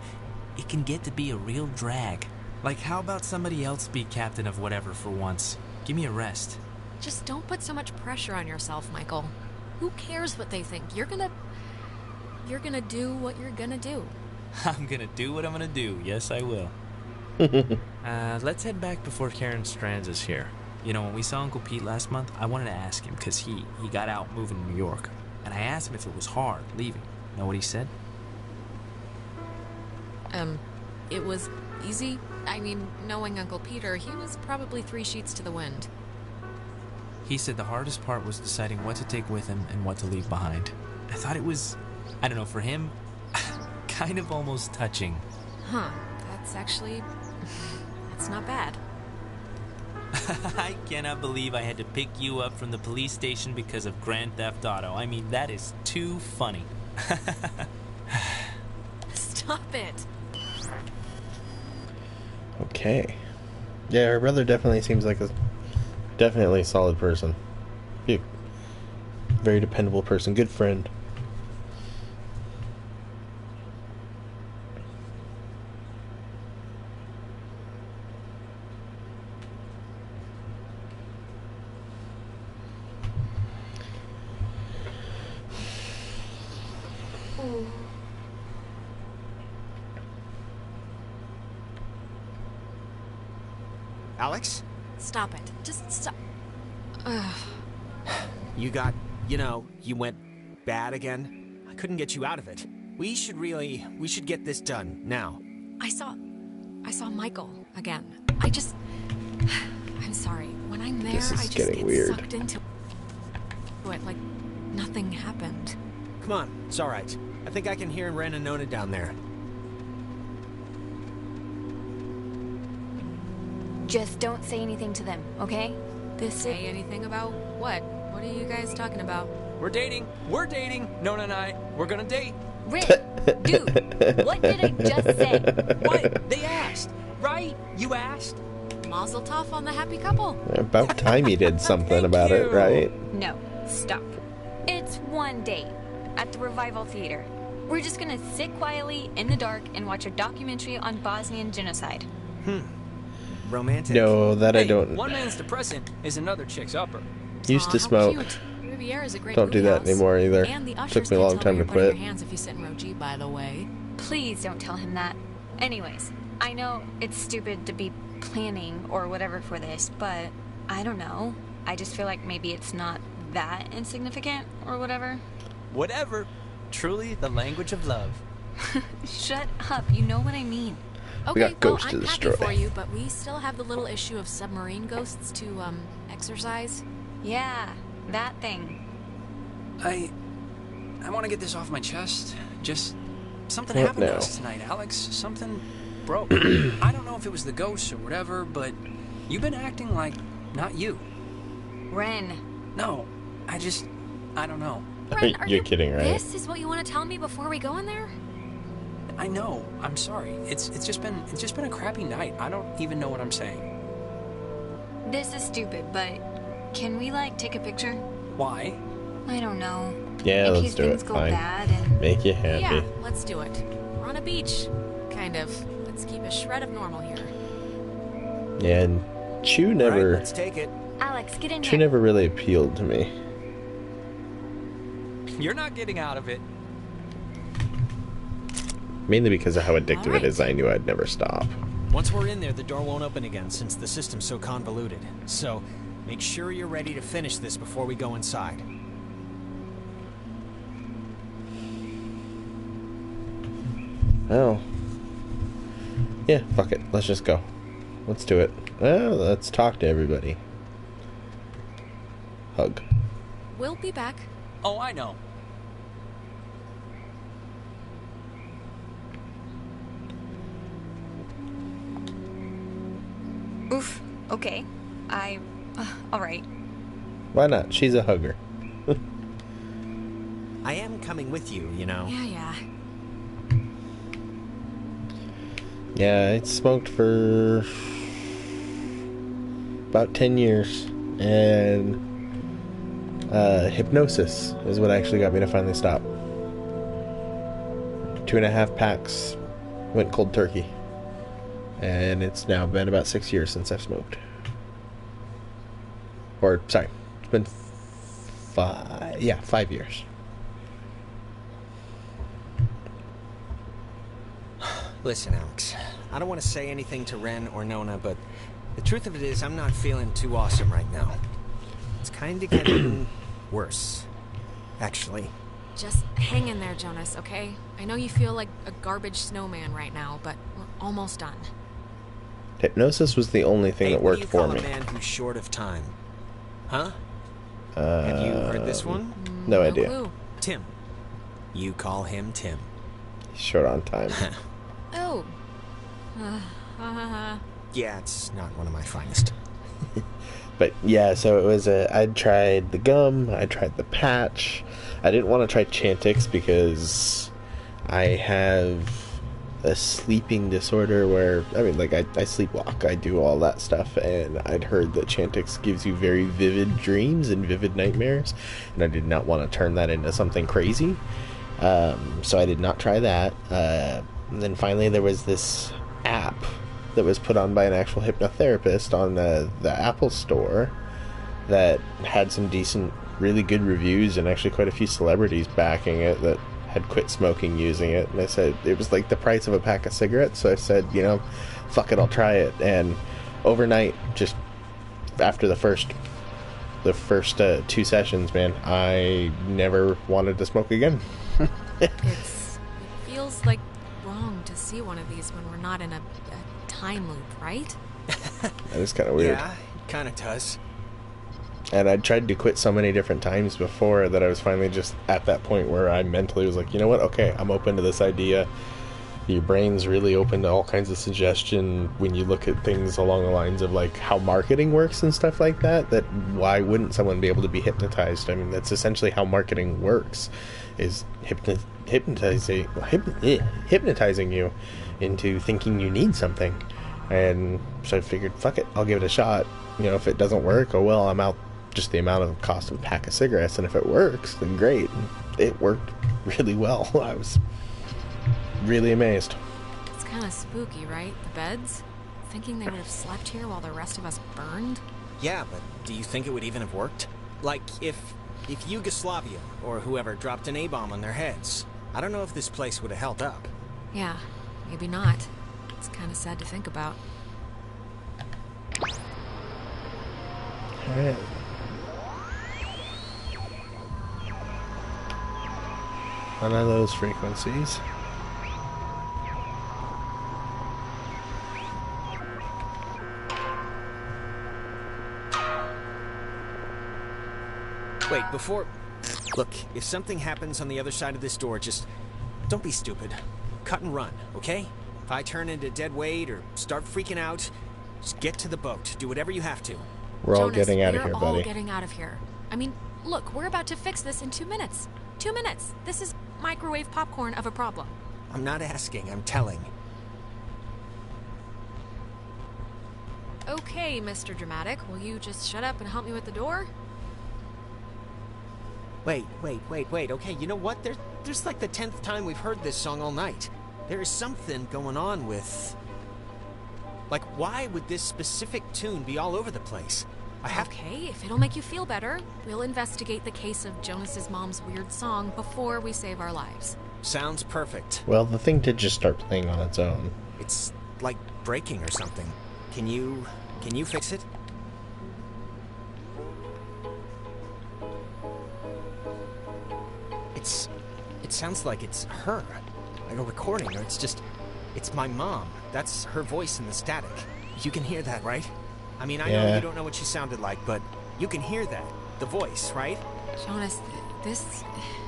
it can get to be a real drag. Like, how about somebody else be captain of whatever for once? Give me a rest. Just don't put so much pressure on yourself, Michael. Who cares what they think? You're gonna. You're gonna do what you're gonna do. I'm gonna do what I'm gonna do. Yes, I will. uh, let's head back before Karen Strands is here. You know, when we saw Uncle Pete last month, I wanted to ask him because he, he got out moving to New York. And I asked him if it was hard leaving. Know what he said? Um, it was easy. I mean, knowing Uncle Peter, he was probably three sheets to the wind. He said the hardest part was deciding what to take with him and what to leave behind. I thought it was, I don't know, for him, kind of almost touching. Huh, that's actually. That's not bad. I cannot believe I had to pick you up from the police station because of Grand Theft Auto. I mean, that is too funny. Stop it. Okay. Yeah, her brother definitely seems like a definitely a solid person. Be a very dependable person, good friend. Alex? Stop it. Just stop. You got, you know, you went bad again. I couldn't get you out of it. We should really, we should get this done now. I saw. I saw Michael again. I just. I'm sorry. When I'm there, This is I just get weird. sucked into it like nothing happened. Come on, it's all right. I think I can hear Ren and Nona down there. Just don't say anything to them, okay? This Say anything about what? What are you guys talking about? We're dating. We're dating. Nona and I. We're gonna date. Rick, dude, what did I just say? What? They asked, right? You asked. Mazel tov on the happy couple. About time you did something about it, right? No, stop. It's one date at the Revival Theater. We're just gonna sit quietly in the dark and watch a documentary on Bosnian genocide. Hmm. Romantic. No, that I don't. One man's depressant is another chick's upper. Used to Aw, smoke. Riviera's a great Don't do that house. anymore either. And Took me a long time to quit. Your hands if you sit in row G, by the way. Please don't tell him that. Anyways, I know it's stupid to be planning or whatever for this, but I don't know. I just feel like maybe it's not that insignificant or whatever. Whatever. Truly the language of love. Shut up, you know what I mean. Okay, got well, ghosts to I'm happy destroy. for you, but we still have the little issue of submarine ghosts to um exercise. Yeah, that thing. I. I want to get this off my chest. Just. Something What happened now? to us tonight, Alex. Something broke. I don't know if it was the ghosts or whatever, but you've been acting like not you. Ren. No, I just. I don't know. Ren, are You're you- kidding, right? This is what you want to tell me before we go in there? I know. I'm sorry. It's it's just been it's just been a crappy night. I don't even know what I'm saying. This is stupid, but can we like take a picture? Why? I don't know. Yeah, In let's do things it. go Fine. bad and Make you happy. Yeah, let's do it. We're on a beach, kind of. Let's keep a shred of normal here. Yeah, and Chew Right, never. let's take it. Alex, get in Chew here. never really appealed to me. You're not getting out of it. Mainly because of how addictive Alright. it is. I knew I'd never stop. Once we're in there, the door won't open again since the system's so convoluted. So, make sure you're ready to finish this before we go inside. Well, yeah, fuck it. Let's just go. Let's do it. Well, let's talk to everybody. Hug. We'll be back. Oh, I know. Oof. Okay. I. Uh, Alright. Why not? She's a hugger. I am coming with you, you know. Yeah, yeah. Yeah, I smoked for about 10 years. And uh, hypnosis is what actually got me to finally stop. Two and a half packs went cold turkey. And it's now been about six years since I've smoked. Or, sorry, it's been five. Yeah, five years. Listen, Alex. I don't want to say anything to Ren or Nona, but the truth of it is, I'm not feeling too awesome right now. It's kind of getting worse, actually. Just hang in there, Jonas, okay? I know you feel like a garbage snowman right now, but we're almost done. Hypnosis was the only thing that What do worked you for call me. a man who's short of time? Huh? Uh, Have you heard this one? No idea. Tim. You call him Tim. Short on time. Oh. Uh, uh, Yeah, it's not one of my finest. But yeah, so it was a. I tried the gum. I tried the patch. I didn't want to try Chantix because I have a sleeping disorder where I mean, like I, I sleepwalk. I do all that stuff, and I'd heard that Chantix gives you very vivid dreams and vivid nightmares, and I did not want to turn that into something crazy. Um, so I did not try that. Uh, and then finally, there was this app that was put on by an actual hypnotherapist on the, the Apple Store that had some decent, really good reviews and actually quite a few celebrities backing it that had quit smoking using it. And I said it was like the price of a pack of cigarettes. So I said, you know, fuck it, I'll try it. And overnight, just after the first the first uh, two sessions, man, I never wanted to smoke again. it's. It feels like wrong to see one of these when we're not in a, a time loop, right? That is kind of weird. Yeah, kind of does. And I tried to quit so many different times before that I was finally just at that point where I mentally was like, you know what? Okay, I'm open to this idea. Your brain's really open to all kinds of suggestion when you look at things along the lines of like how marketing works and stuff like that. That why wouldn't someone be able to be hypnotized? I mean, that's essentially how marketing works, is hypno- hypnotizing eh, hypnotizing you into thinking you need something. And so I figured, fuck it, I'll give it a shot. You know, if it doesn't work, oh well, I'm out just the amount of cost of a pack of cigarettes. And if it works, then great. It worked really well. I was really amazed. It's kind of spooky, right? The beds? Thinking they would have slept here while the rest of us burned? Yeah, but do you think it would even have worked? Like, if if Yugoslavia or whoever dropped an A-bomb on their heads, I don't know if this place would have held up. Yeah, maybe not. It's kind of sad to think about. Alright. None of those frequencies. Wait, before... Look, if something happens on the other side of this door, just... Don't be stupid. Cut and run, okay? If I turn into dead weight or start freaking out, just get to the boat. Do whatever you have to. We're all Jonas, getting out of here, buddy. we're all getting out of here. I mean, look, we're about to fix this in two minutes. Two minutes. This is microwave popcorn of a problem. I'm not asking, I'm telling. Okay, Mr. Dramatic, will you just shut up and help me with the door? Wait, wait, wait, wait. Okay, you know what? There's, there's like the tenth time we've heard this song all night. There is something going on with... Like, why would this specific tune be all over the place? I have... Okay, if it'll make you feel better, we'll investigate the case of Jonas's mom's weird song before we save our lives. Sounds perfect. Well, the thing did just start playing on its own. It's like breaking or something. Can you... can you fix it? It's... it sounds like it's her. like a recording, or it's just, it's my mom. That's her voice in the static. You can hear that, right? I mean, I know you don't know what she sounded like, but you can hear that, the voice, right? Jonas, this.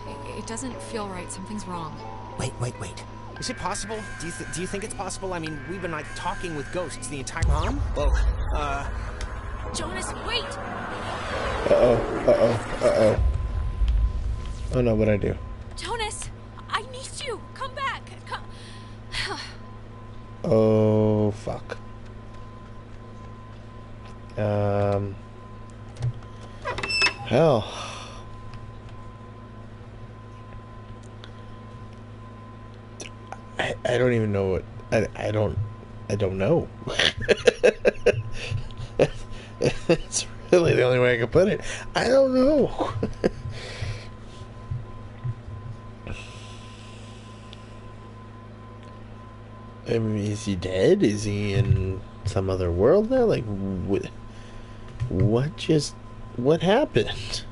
It, it doesn't feel right. Something's wrong. Wait, wait, wait. Is it possible? Do you th- do you think it's possible? I mean, we've been like talking with ghosts the entire mom. Whoa. Uh. Jonas, wait! Uh oh. Uh oh. Uh oh. Oh no, what'd I do? Jonas, I need you. Come back. Come. Oh fuck. Um. Hell. I, I don't even know what I, I don't I don't know. it's really the only way I can put it. I don't know. I mean, is he dead? Is he in some other world now? Like? What just? What happened?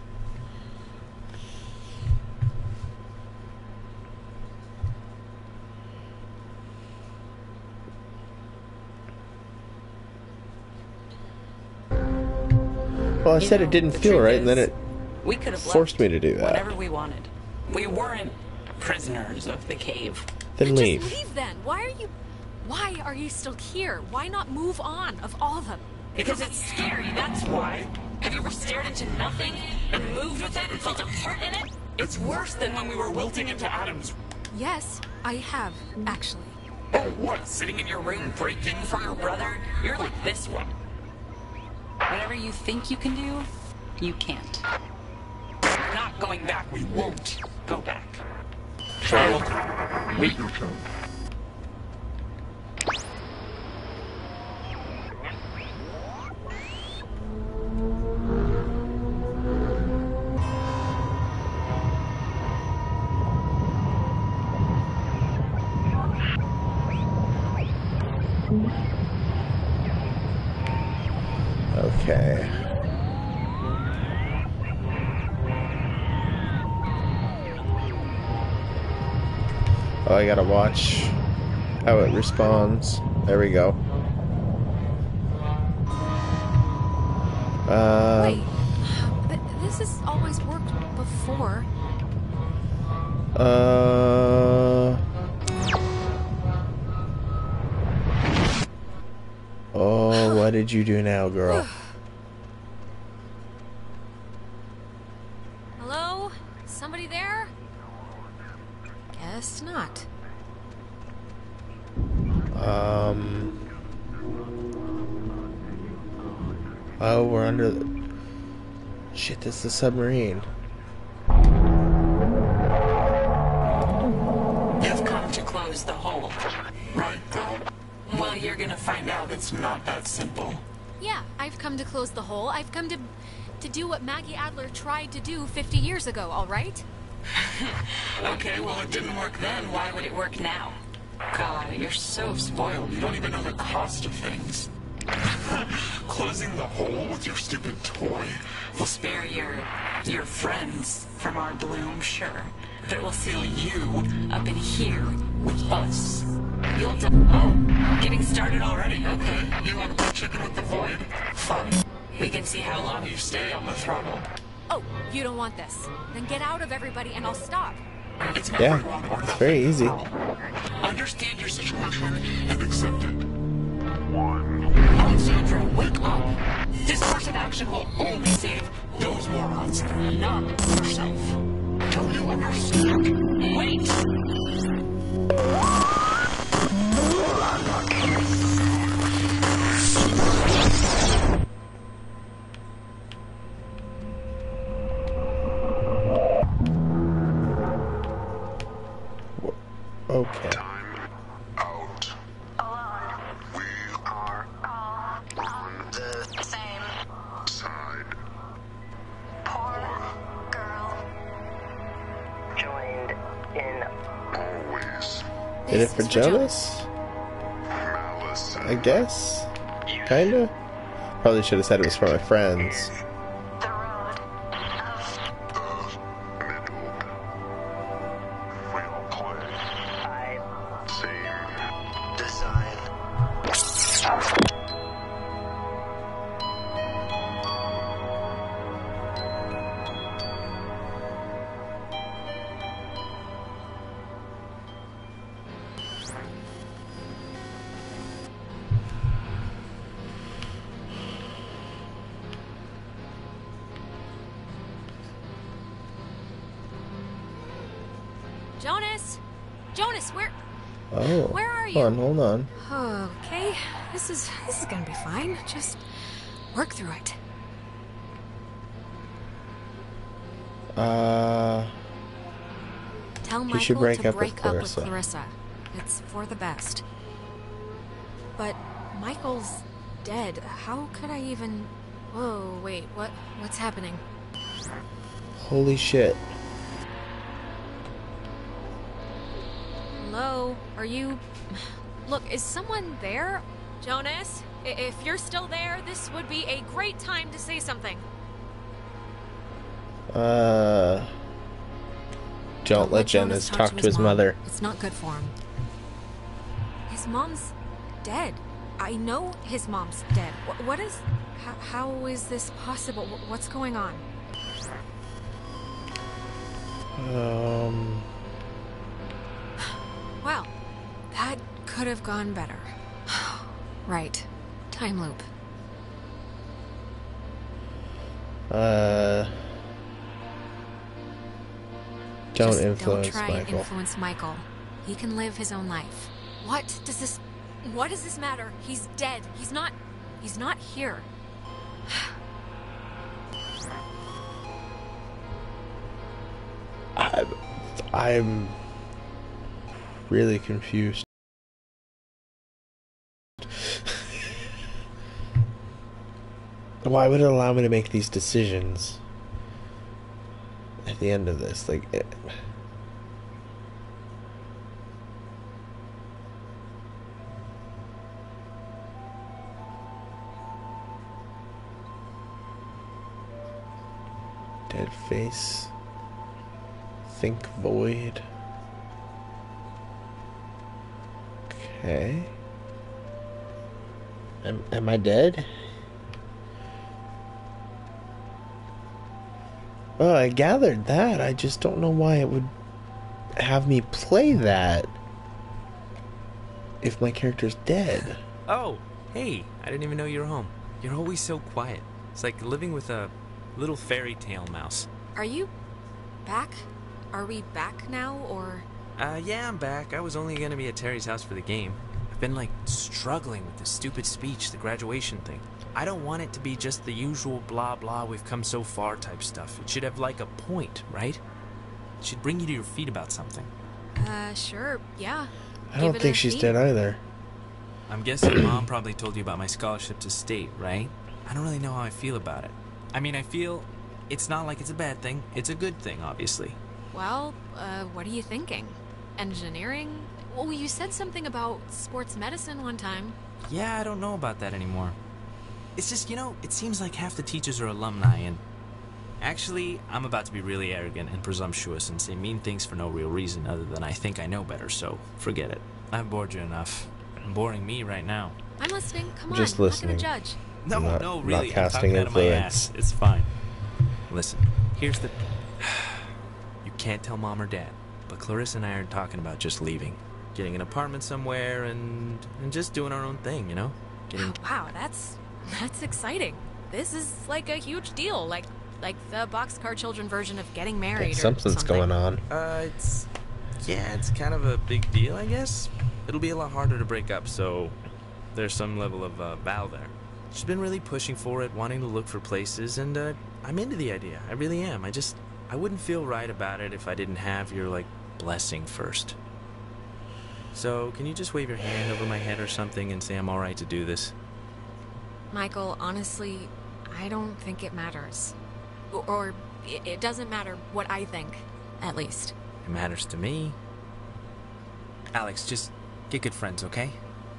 Well, I said it didn't feel right, and then it We could have forced me to do that. whatever we wanted. We weren't prisoners of the cave. Then leave. leave then. Why are you. Why are you still here? Why not move on of all of them? Because it's scary, that's why. Have you ever stared into nothing and moved with it and felt a heart in it? It's worse than when we were wilting into atoms. Yes, I have, actually. Oh, what? Sitting in your room breaking for your brother? You're like this one. Whatever you think you can do, you can't. We're not going back. We won't go back. Child, wait your turn. I gotta watch how it responds. There we go. Wait. Um, Th- this has always worked before. uh. Oh, what did you do now, girl? Shit, this is a submarine. You've come to close the hole. Right, girl? Well, you're gonna find out it's not that simple. Yeah, I've come to close the hole. I've come to to do what Maggie Adler tried to do 50 years ago, all right? Okay, well, it didn't work then. Why would it work now? God, you're so spoiled. You don't even know the cost of things. Closing the hole with your stupid toy will spare your your friends from our bloom, sure, but it will seal you up in here with us. You'll die. Oh, getting started already. Okay, you want to play chicken with the void? Fine. We can see how long you stay on the throttle. Oh, you don't want this. Then get out of everybody and I'll stop. It's Yeah, it's very easy. Understand your situation and accept it. Alexandra, wake up! Of action will only save those morons, not yourself. Don't you understand? Wait! Okay. Kinda. Probably should have said it was for my friends. Jonas, where? Oh. Where are Hold on, hold on. Okay, this is this is gonna be fine. Just work through it. Uh, Tell You Michael should break to up with break up with. Clarissa. It's for the best. But Michael's dead. How could I even? Whoa, wait, what? What's happening? holy shit. Hello, are you? Look, is someone there? Jonas, if you're still there, this would be a great time to say something. Uh, don't let Jonas talk to his mom. mother. It's not good for him. His mom's dead. I know his mom's dead. Wh- what is. How, how is this possible? What's going on? Um, could have gone better. right. Time loop. uh, don't Just influence don't try Michael. and influence Michael. He can live his own life. What does this what does this matter? He's dead. He's not he's not here. I'm, I'm really confused. Why would it allow me to make these decisions at the end of this? Like, it, dead face. Think void. Okay. Am, am I dead? Well, I gathered that. I just don't know why it would have me play that if my character's dead. Oh, hey, I didn't even know you were home. You're always so quiet. It's like living with a little fairy tale mouse. Are you back? Are we back now or Uh, yeah, I'm back. I was only gonna be at Terry's house for the game. I've been, like, struggling with the stupid speech, the graduation thing. I don't want it to be just the usual blah blah, we've come so far type stuff. It should have, like, a point, right? It should bring you to your feet about something. uh sure, yeah. I don't think she's beat. dead either. I'm guessing mom probably told you about my scholarship to state, right? I don't really know how I feel about it. I mean, I feel it's not like it's a bad thing. It's a good thing, obviously. Well, uh what are you thinking? Engineering? Well, you said something about sports medicine one time. Yeah, I don't know about that anymore. It's just, you know, it seems like half the teachers are alumni, and actually, I'm about to be really arrogant and presumptuous and say mean things for no real reason other than I think I know better, so forget it. I've bored you enough. I'm boring me right now. I'm listening. Come on. Just I'm listening. not gonna judge. No, Not- no, not really. I'm casting talking out of my influence. ass. It's fine. Listen, here's the. You can't tell mom or dad, but Clarissa and I are talking about just leaving, getting an apartment somewhere, and and just doing our own thing. You know, getting Wow, that's that's exciting. This is like a huge deal, like like the Boxcar Children version of getting married. or Something's something. going on. Uh, it's yeah, it's kind of a big deal, I guess. It'll be a lot harder to break up, so there's some level of uh, vow there. She's been really pushing for it, wanting to look for places, and uh, I'm into the idea. I really am. I just I wouldn't feel right about it if I didn't have your like blessing first. So can you just wave your hand over my head or something and say I'm all right to do this? Michael, honestly, I don't think it matters. Or, or it, doesn't matter what I think, at least. It matters to me. Alex, just get good friends, okay?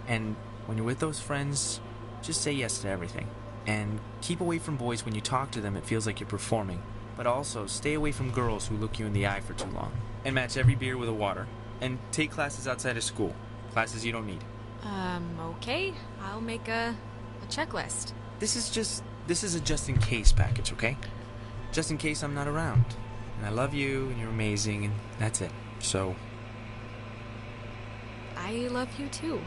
And when you're with those friends, just say yes to everything. And keep away from boys when you talk to them, it feels like you're performing. But also, stay away from girls who look you in the eye for too long. And match every beer with a water. And take classes outside of school. Classes you don't need. Um, okay. I'll make a checklist. This is just. This is a just in case package, okay? Just in case I'm not around. And I love you, and you're amazing, and that's it. So, I love you too.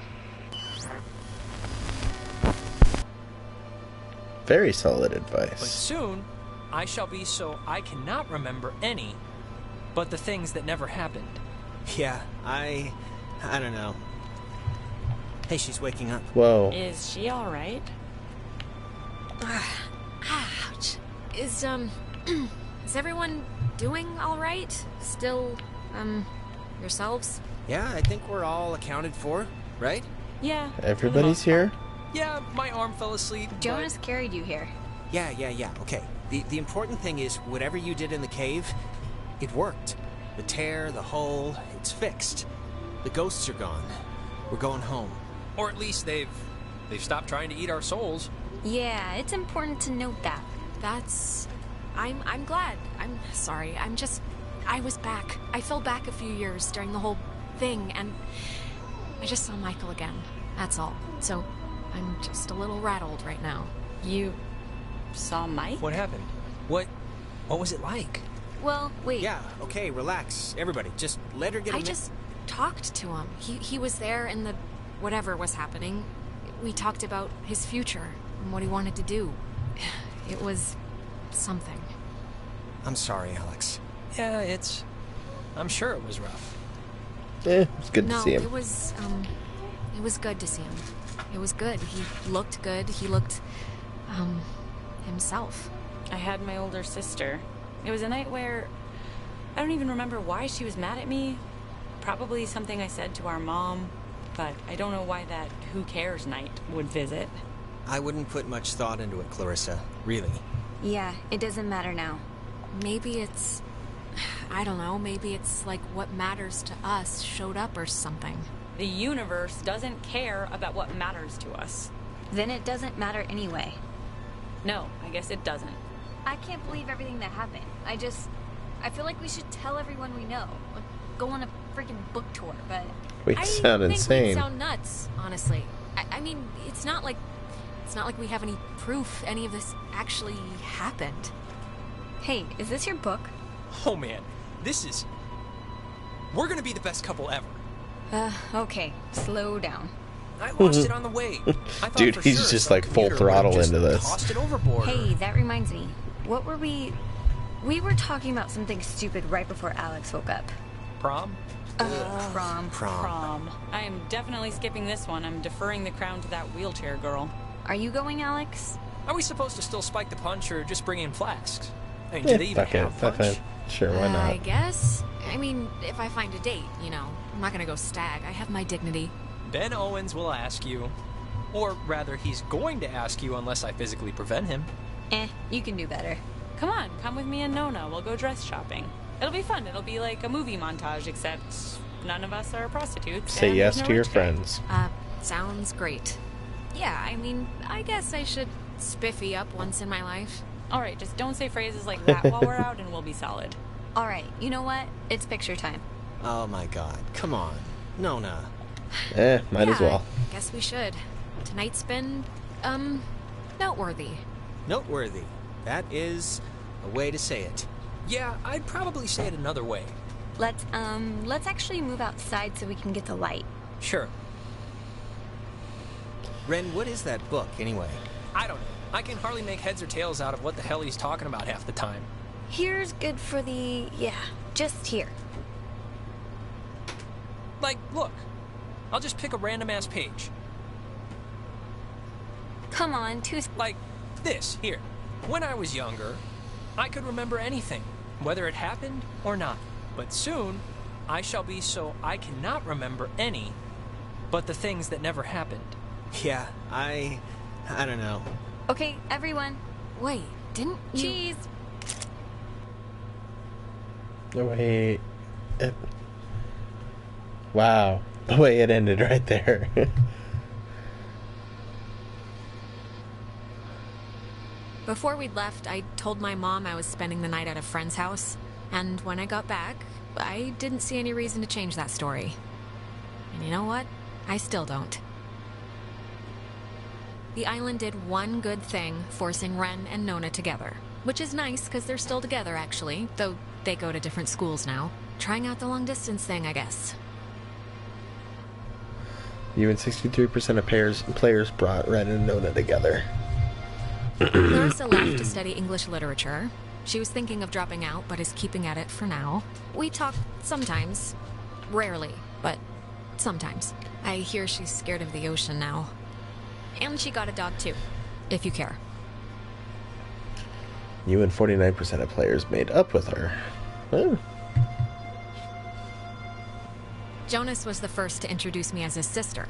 Very solid advice. But soon, I shall be so I cannot remember any but the things that never happened. Yeah, I. I don't know. Hey, she's waking up. Whoa. Is she alright? Ouch. Is, um, is everyone doing alright? Still, um, yourselves? Yeah, I think we're all accounted for, right? Yeah. Everybody's here? Yeah, my arm fell asleep. but- Jonas carried you here. Yeah, yeah, yeah. Okay. The the important thing is whatever you did in the cave, it worked. The tear, the hole, it's fixed. The ghosts are gone. We're going home. Or at least they've they've stopped trying to eat our souls. Yeah, it's important to note that. That's. I'm. I'm glad. I'm sorry. I'm just. I was back. I fell back a few years during the whole thing, and I just saw Michael again. That's all. So, I'm just a little rattled right now. You saw Mike? What happened? What what was it like? Well, wait. Yeah, okay, relax. Everybody, just let her get a I mi- just talked to him. He he was there in the whatever was happening. We talked about his future and what he wanted to do. It was something. I'm sorry, Alex. Yeah, it's I'm sure it was rough. Eh, it's good no, to see him. it was um it was good to see him. It was good. He looked good. He looked um himself. I had my older sister. It was a night where I don't even remember why she was mad at me. Probably something I said to our mom, but I don't know why that who cares night would visit. I wouldn't put much thought into it, Clarissa. Really. Yeah, it doesn't matter now. Maybe it's I don't know, maybe it's like what matters to us showed up or something. The universe doesn't care about what matters to us. Then it doesn't matter anyway. No, I guess it doesn't. I can't believe everything that happened. I just. I feel like we should tell everyone we know. Like, go on a freaking book tour, but. We I sound think insane. Sound nuts, honestly. I, I mean, it's not like it's not like we have any proof any of this actually happened. Hey, is this your book? Oh man, this is We're gonna be the best couple ever. Uh, okay. Slow down. I lost it on the way. I Dude, he's sure just like full throttle into this. Tossed it overboard. Hey, that reminds me. What were we. We were talking about something stupid right before Alex woke up. Prom? Uh, prom. Prom. I am definitely skipping this one. I'm deferring the crown to that wheelchair girl. Are you going, Alex? Are we supposed to still spike the punch or just bring in flasks? I mean, Yeah, do they even fuck it. have Fuck punch? it. Sure, why not? I guess. I mean, if I find a date, you know, I'm not gonna go stag. I have my dignity. Ben Owens will ask you. Or rather, he's going to ask you unless I physically prevent him. Eh, you can do better. Come on, come with me and Nona. We'll go dress shopping. It'll be fun. It'll be like a movie montage, except none of us are prostitutes. Say yes no to your friends. Uh, sounds great. Yeah, I mean, I guess I should spiffy up once in my life. All right, just don't say phrases like that while we're out, and we'll be solid. Alright, you know what? It's picture time. Oh my god. Come on. Nona. Eh, might as Yeah, well. Guess we should. Tonight's been, um, noteworthy. Noteworthy. That is a way to say it. Yeah, I'd probably say it another way. Let's, um, let's actually move outside so we can get the light. Sure. Ren, what is that book, anyway? I don't know. I can hardly make heads or tails out of what the hell he's talking about half the time. Here's good for the. Yeah, just here. Like, look. I'll just pick a random ass page. Come on, two. Like this, here. When I was younger, I could remember anything, whether it happened or not. But soon, I shall be so I cannot remember any but the things that never happened. Yeah, I. I don't know. Okay, everyone. Wait, didn't you? Cheese! No, wait. It... Wow. The way it ended right there. Before we'd left, I told my mom I was spending the night at a friend's house, and when I got back, I didn't see any reason to change that story. And you know what? I still don't. The island did one good thing, forcing Ren and Nona together. Which is nice, because they're still together, actually, though they go to different schools now. Trying out the long distance thing, I guess. you and 63% of pairs, players brought Ren and Nona together. Clarissa left to study English literature. She was thinking of dropping out, but is keeping at it for now. We talk sometimes. Rarely, but sometimes. I hear she's scared of the ocean now. And she got a dog too, if you care. You and 49% of players made up with her. Oh. Jonas was the first to introduce me as his sister.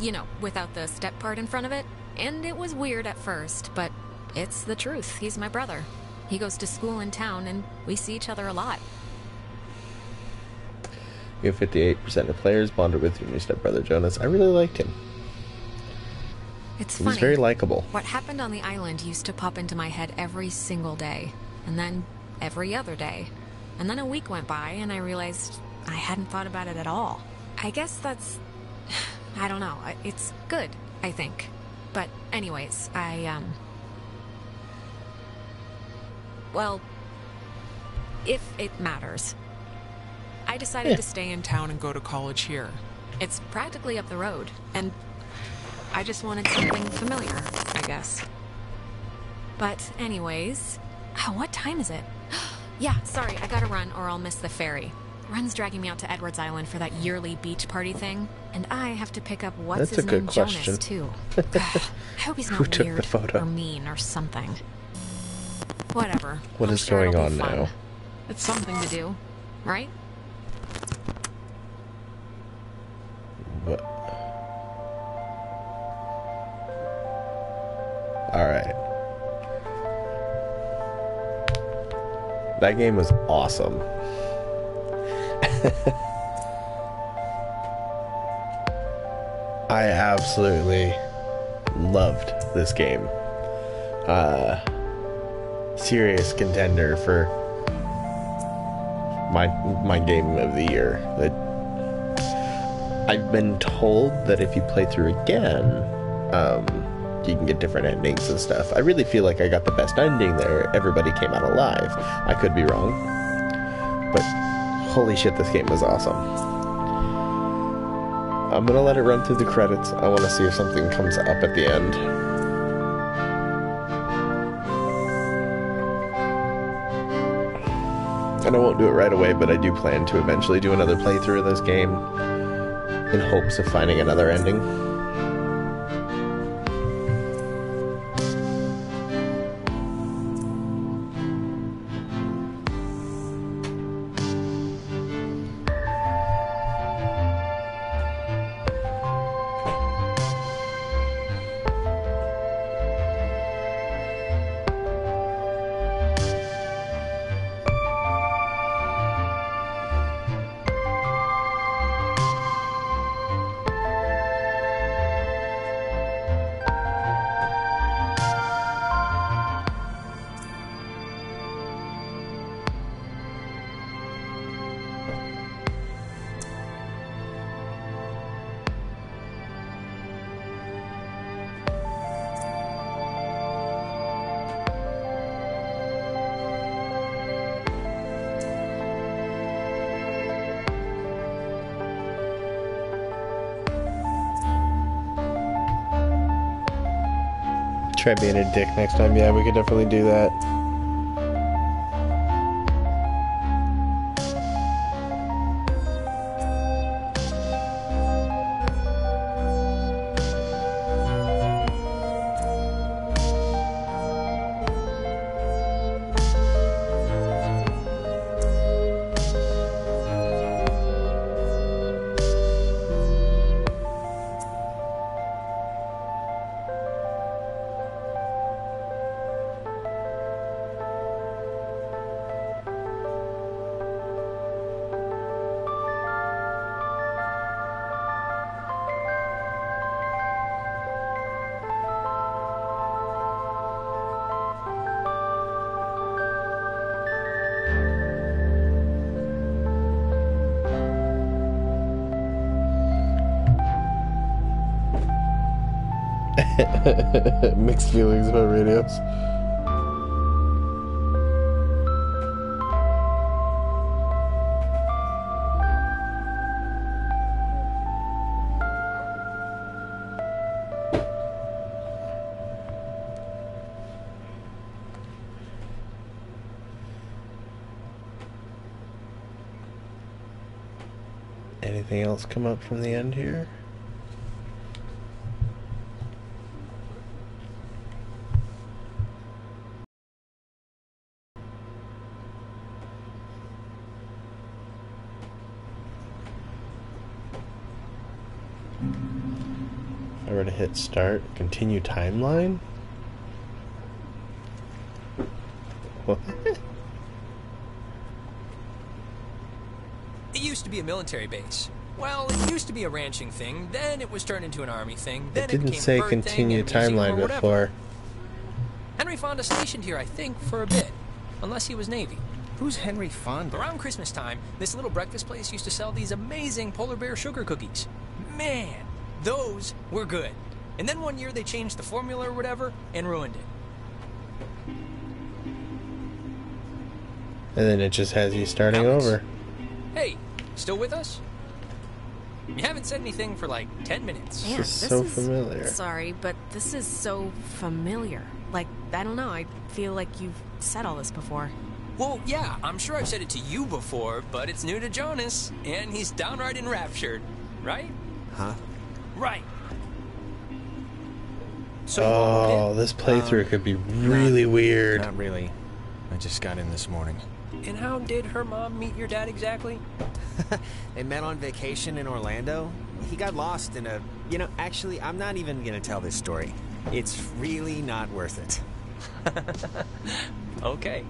You know, without the step part in front of it. And it was weird at first, but it's the truth. He's my brother. He goes to school in town, and we see each other a lot. You have 58% of players bonded with your new stepbrother Jonas. I really liked him. It's He funny. was very likable. What happened on the island used to pop into my head every single day, and then every other day. And then a week went by, and I realized I hadn't thought about it at all. I guess that's. I don't know. It's good, I think. But, anyways, I, um. Well, if it matters. I decided Yeah. to stay in town and go to college here. It's practically up the road, and I just wanted something familiar, I guess. But, anyways, oh, what time is it? yeah, sorry, I gotta run or I'll miss the ferry. Ren's dragging me out to Edwards Island for that yearly beach party thing, and I have to pick up what's That's a his good name question. Jonas too. I hope he's not Who took the weird photo? or mean or something. Whatever. What I'm is sure going on fun. now? It's something to do, right? What? Alright. That game was awesome. I absolutely loved this game. Uh, serious contender for my my game of the year. I've been told that if you play through again, um, you can get different endings and stuff. I really feel like I got the best ending there. Everybody came out alive. I could be wrong, but holy shit, this game was awesome. I'm gonna let it run through the credits. I want to see if something comes up at the end. And I won't do it right away, but I do plan to eventually do another playthrough of this game in hopes of finding another ending. Try being a dick next time. Yeah, we could definitely do that. Mixed feelings about radios. Anything else come up from the end here? Hit start, continue timeline. What? It used to be a military base. Well, it used to be a ranching thing, then it was turned into an army thing, then It it, didn't became say a bird continue a timeline or whatever. before. Henry Fonda stationed here, I think, for a bit. Unless he was Navy. Who's Henry Fonda? Around Christmas time, this little breakfast place used to sell these amazing polar bear sugar cookies. Man, those were good. And then one year they changed the formula or whatever and ruined it. And then it just has you starting over. Hey, still with us? You haven't said anything for like 10 minutes. Man, is this so is familiar. Sorry, but this is so familiar. Like, I don't know, I feel like you've said all this before. Well, yeah, I'm sure I've said it to you before, but it's new to Jonas, and he's downright enraptured, right? Huh? Right. So, oh, this playthrough could be really weird. Not really. I just got in this morning. and how did her mom meet your dad exactly? They met on vacation in Orlando. He got lost in a. You know, actually, I'm not even gonna tell this story. It's really not worth it. Okay.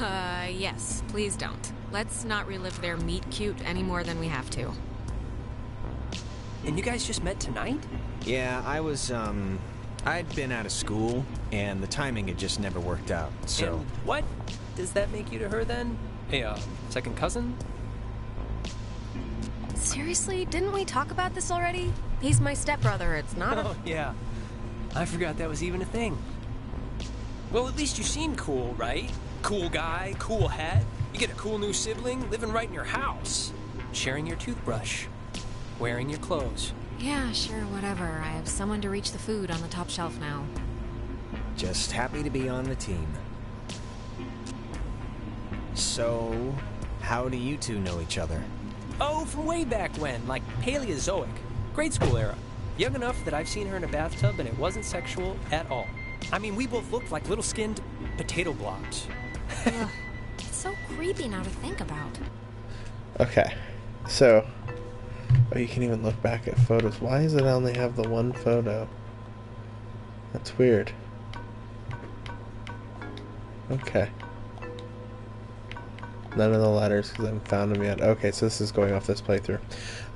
Uh, yes, please don't. Let's not relive their meet cute any more than we have to. And you guys just met tonight? Yeah, I was, um. I'd been out of school, and the timing had just never worked out, so. And what does that make you to her then? A uh, second cousin? Seriously, didn't we talk about this already? He's my stepbrother. It's not a. Oh, yeah. I forgot that was even a thing. Well, at least you seem cool, right? Cool guy, cool hat. You get a cool new sibling living right in your house, sharing your toothbrush, wearing your clothes. Yeah, sure, whatever. I have someone to reach the food on the top shelf now. Just happy to be on the team. So, how do you two know each other? Oh, from way back when, like Paleozoic, grade school era. Young enough that I've seen her in a bathtub and it wasn't sexual at all. I mean, we both looked like little skinned potato blobs. Ugh, it's so creepy now to think about. Okay, so oh, you can even look back at photos. Why does it I only have the one photo? That's weird. Okay. None of the letters because I haven't found them yet. Okay, so this is going off this playthrough.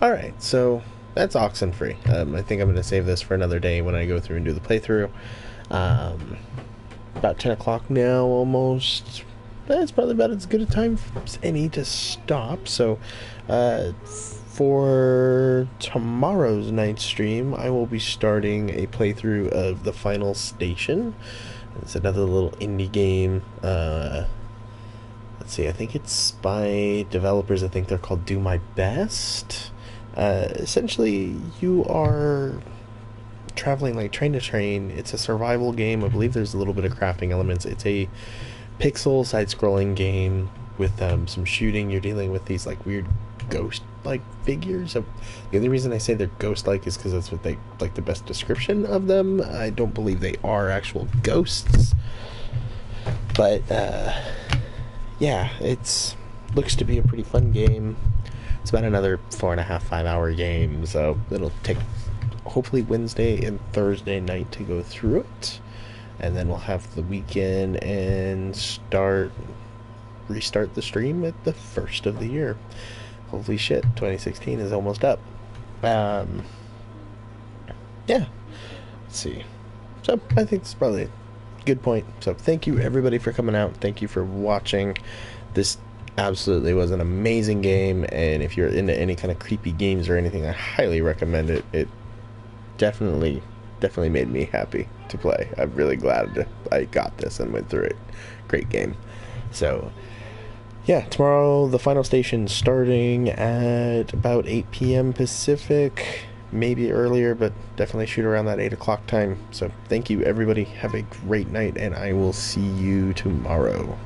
All right, so that's Oxenfree. Um, I think I'm going to save this for another day when I go through and do the playthrough. Um, about 10 o'clock now, almost. That's probably about as good a time as any to stop. So, uh, for tomorrow's night stream, I will be starting a playthrough of the final station. It's another little indie game. Uh, let's see, I think it's by developers. I think they're called Do My Best. Uh, essentially, you are traveling like train to train. It's a survival game. I believe there's a little bit of crafting elements. It's a pixel side-scrolling game with um, some shooting. You're dealing with these like weird ghost-like figures. Uh, The only reason I say they're ghost-like is because that's what they like the best description of them. I don't believe they are actual ghosts, but uh, yeah, it's looks to be a pretty fun game. It's about another four and a half, five hour game, so it'll take hopefully Wednesday and Thursday night to go through it. And then we'll have the weekend and start restart the stream at the first of the year. Holy shit, 2016 is almost up. Um yeah. Let's see. So I think it's probably a good point. So thank you everybody for coming out. Thank you for watching. This absolutely was an amazing game and if you're into any kind of creepy games or anything, I highly recommend it. It definitely definitely made me happy to play. I'm really glad I got this and went through it. Great game. So yeah, tomorrow the final station starting at about 8 p.m. Pacific, maybe earlier, but definitely shoot around that 8 o'clock time. So thank you, everybody. Have a great night, and I will see you tomorrow.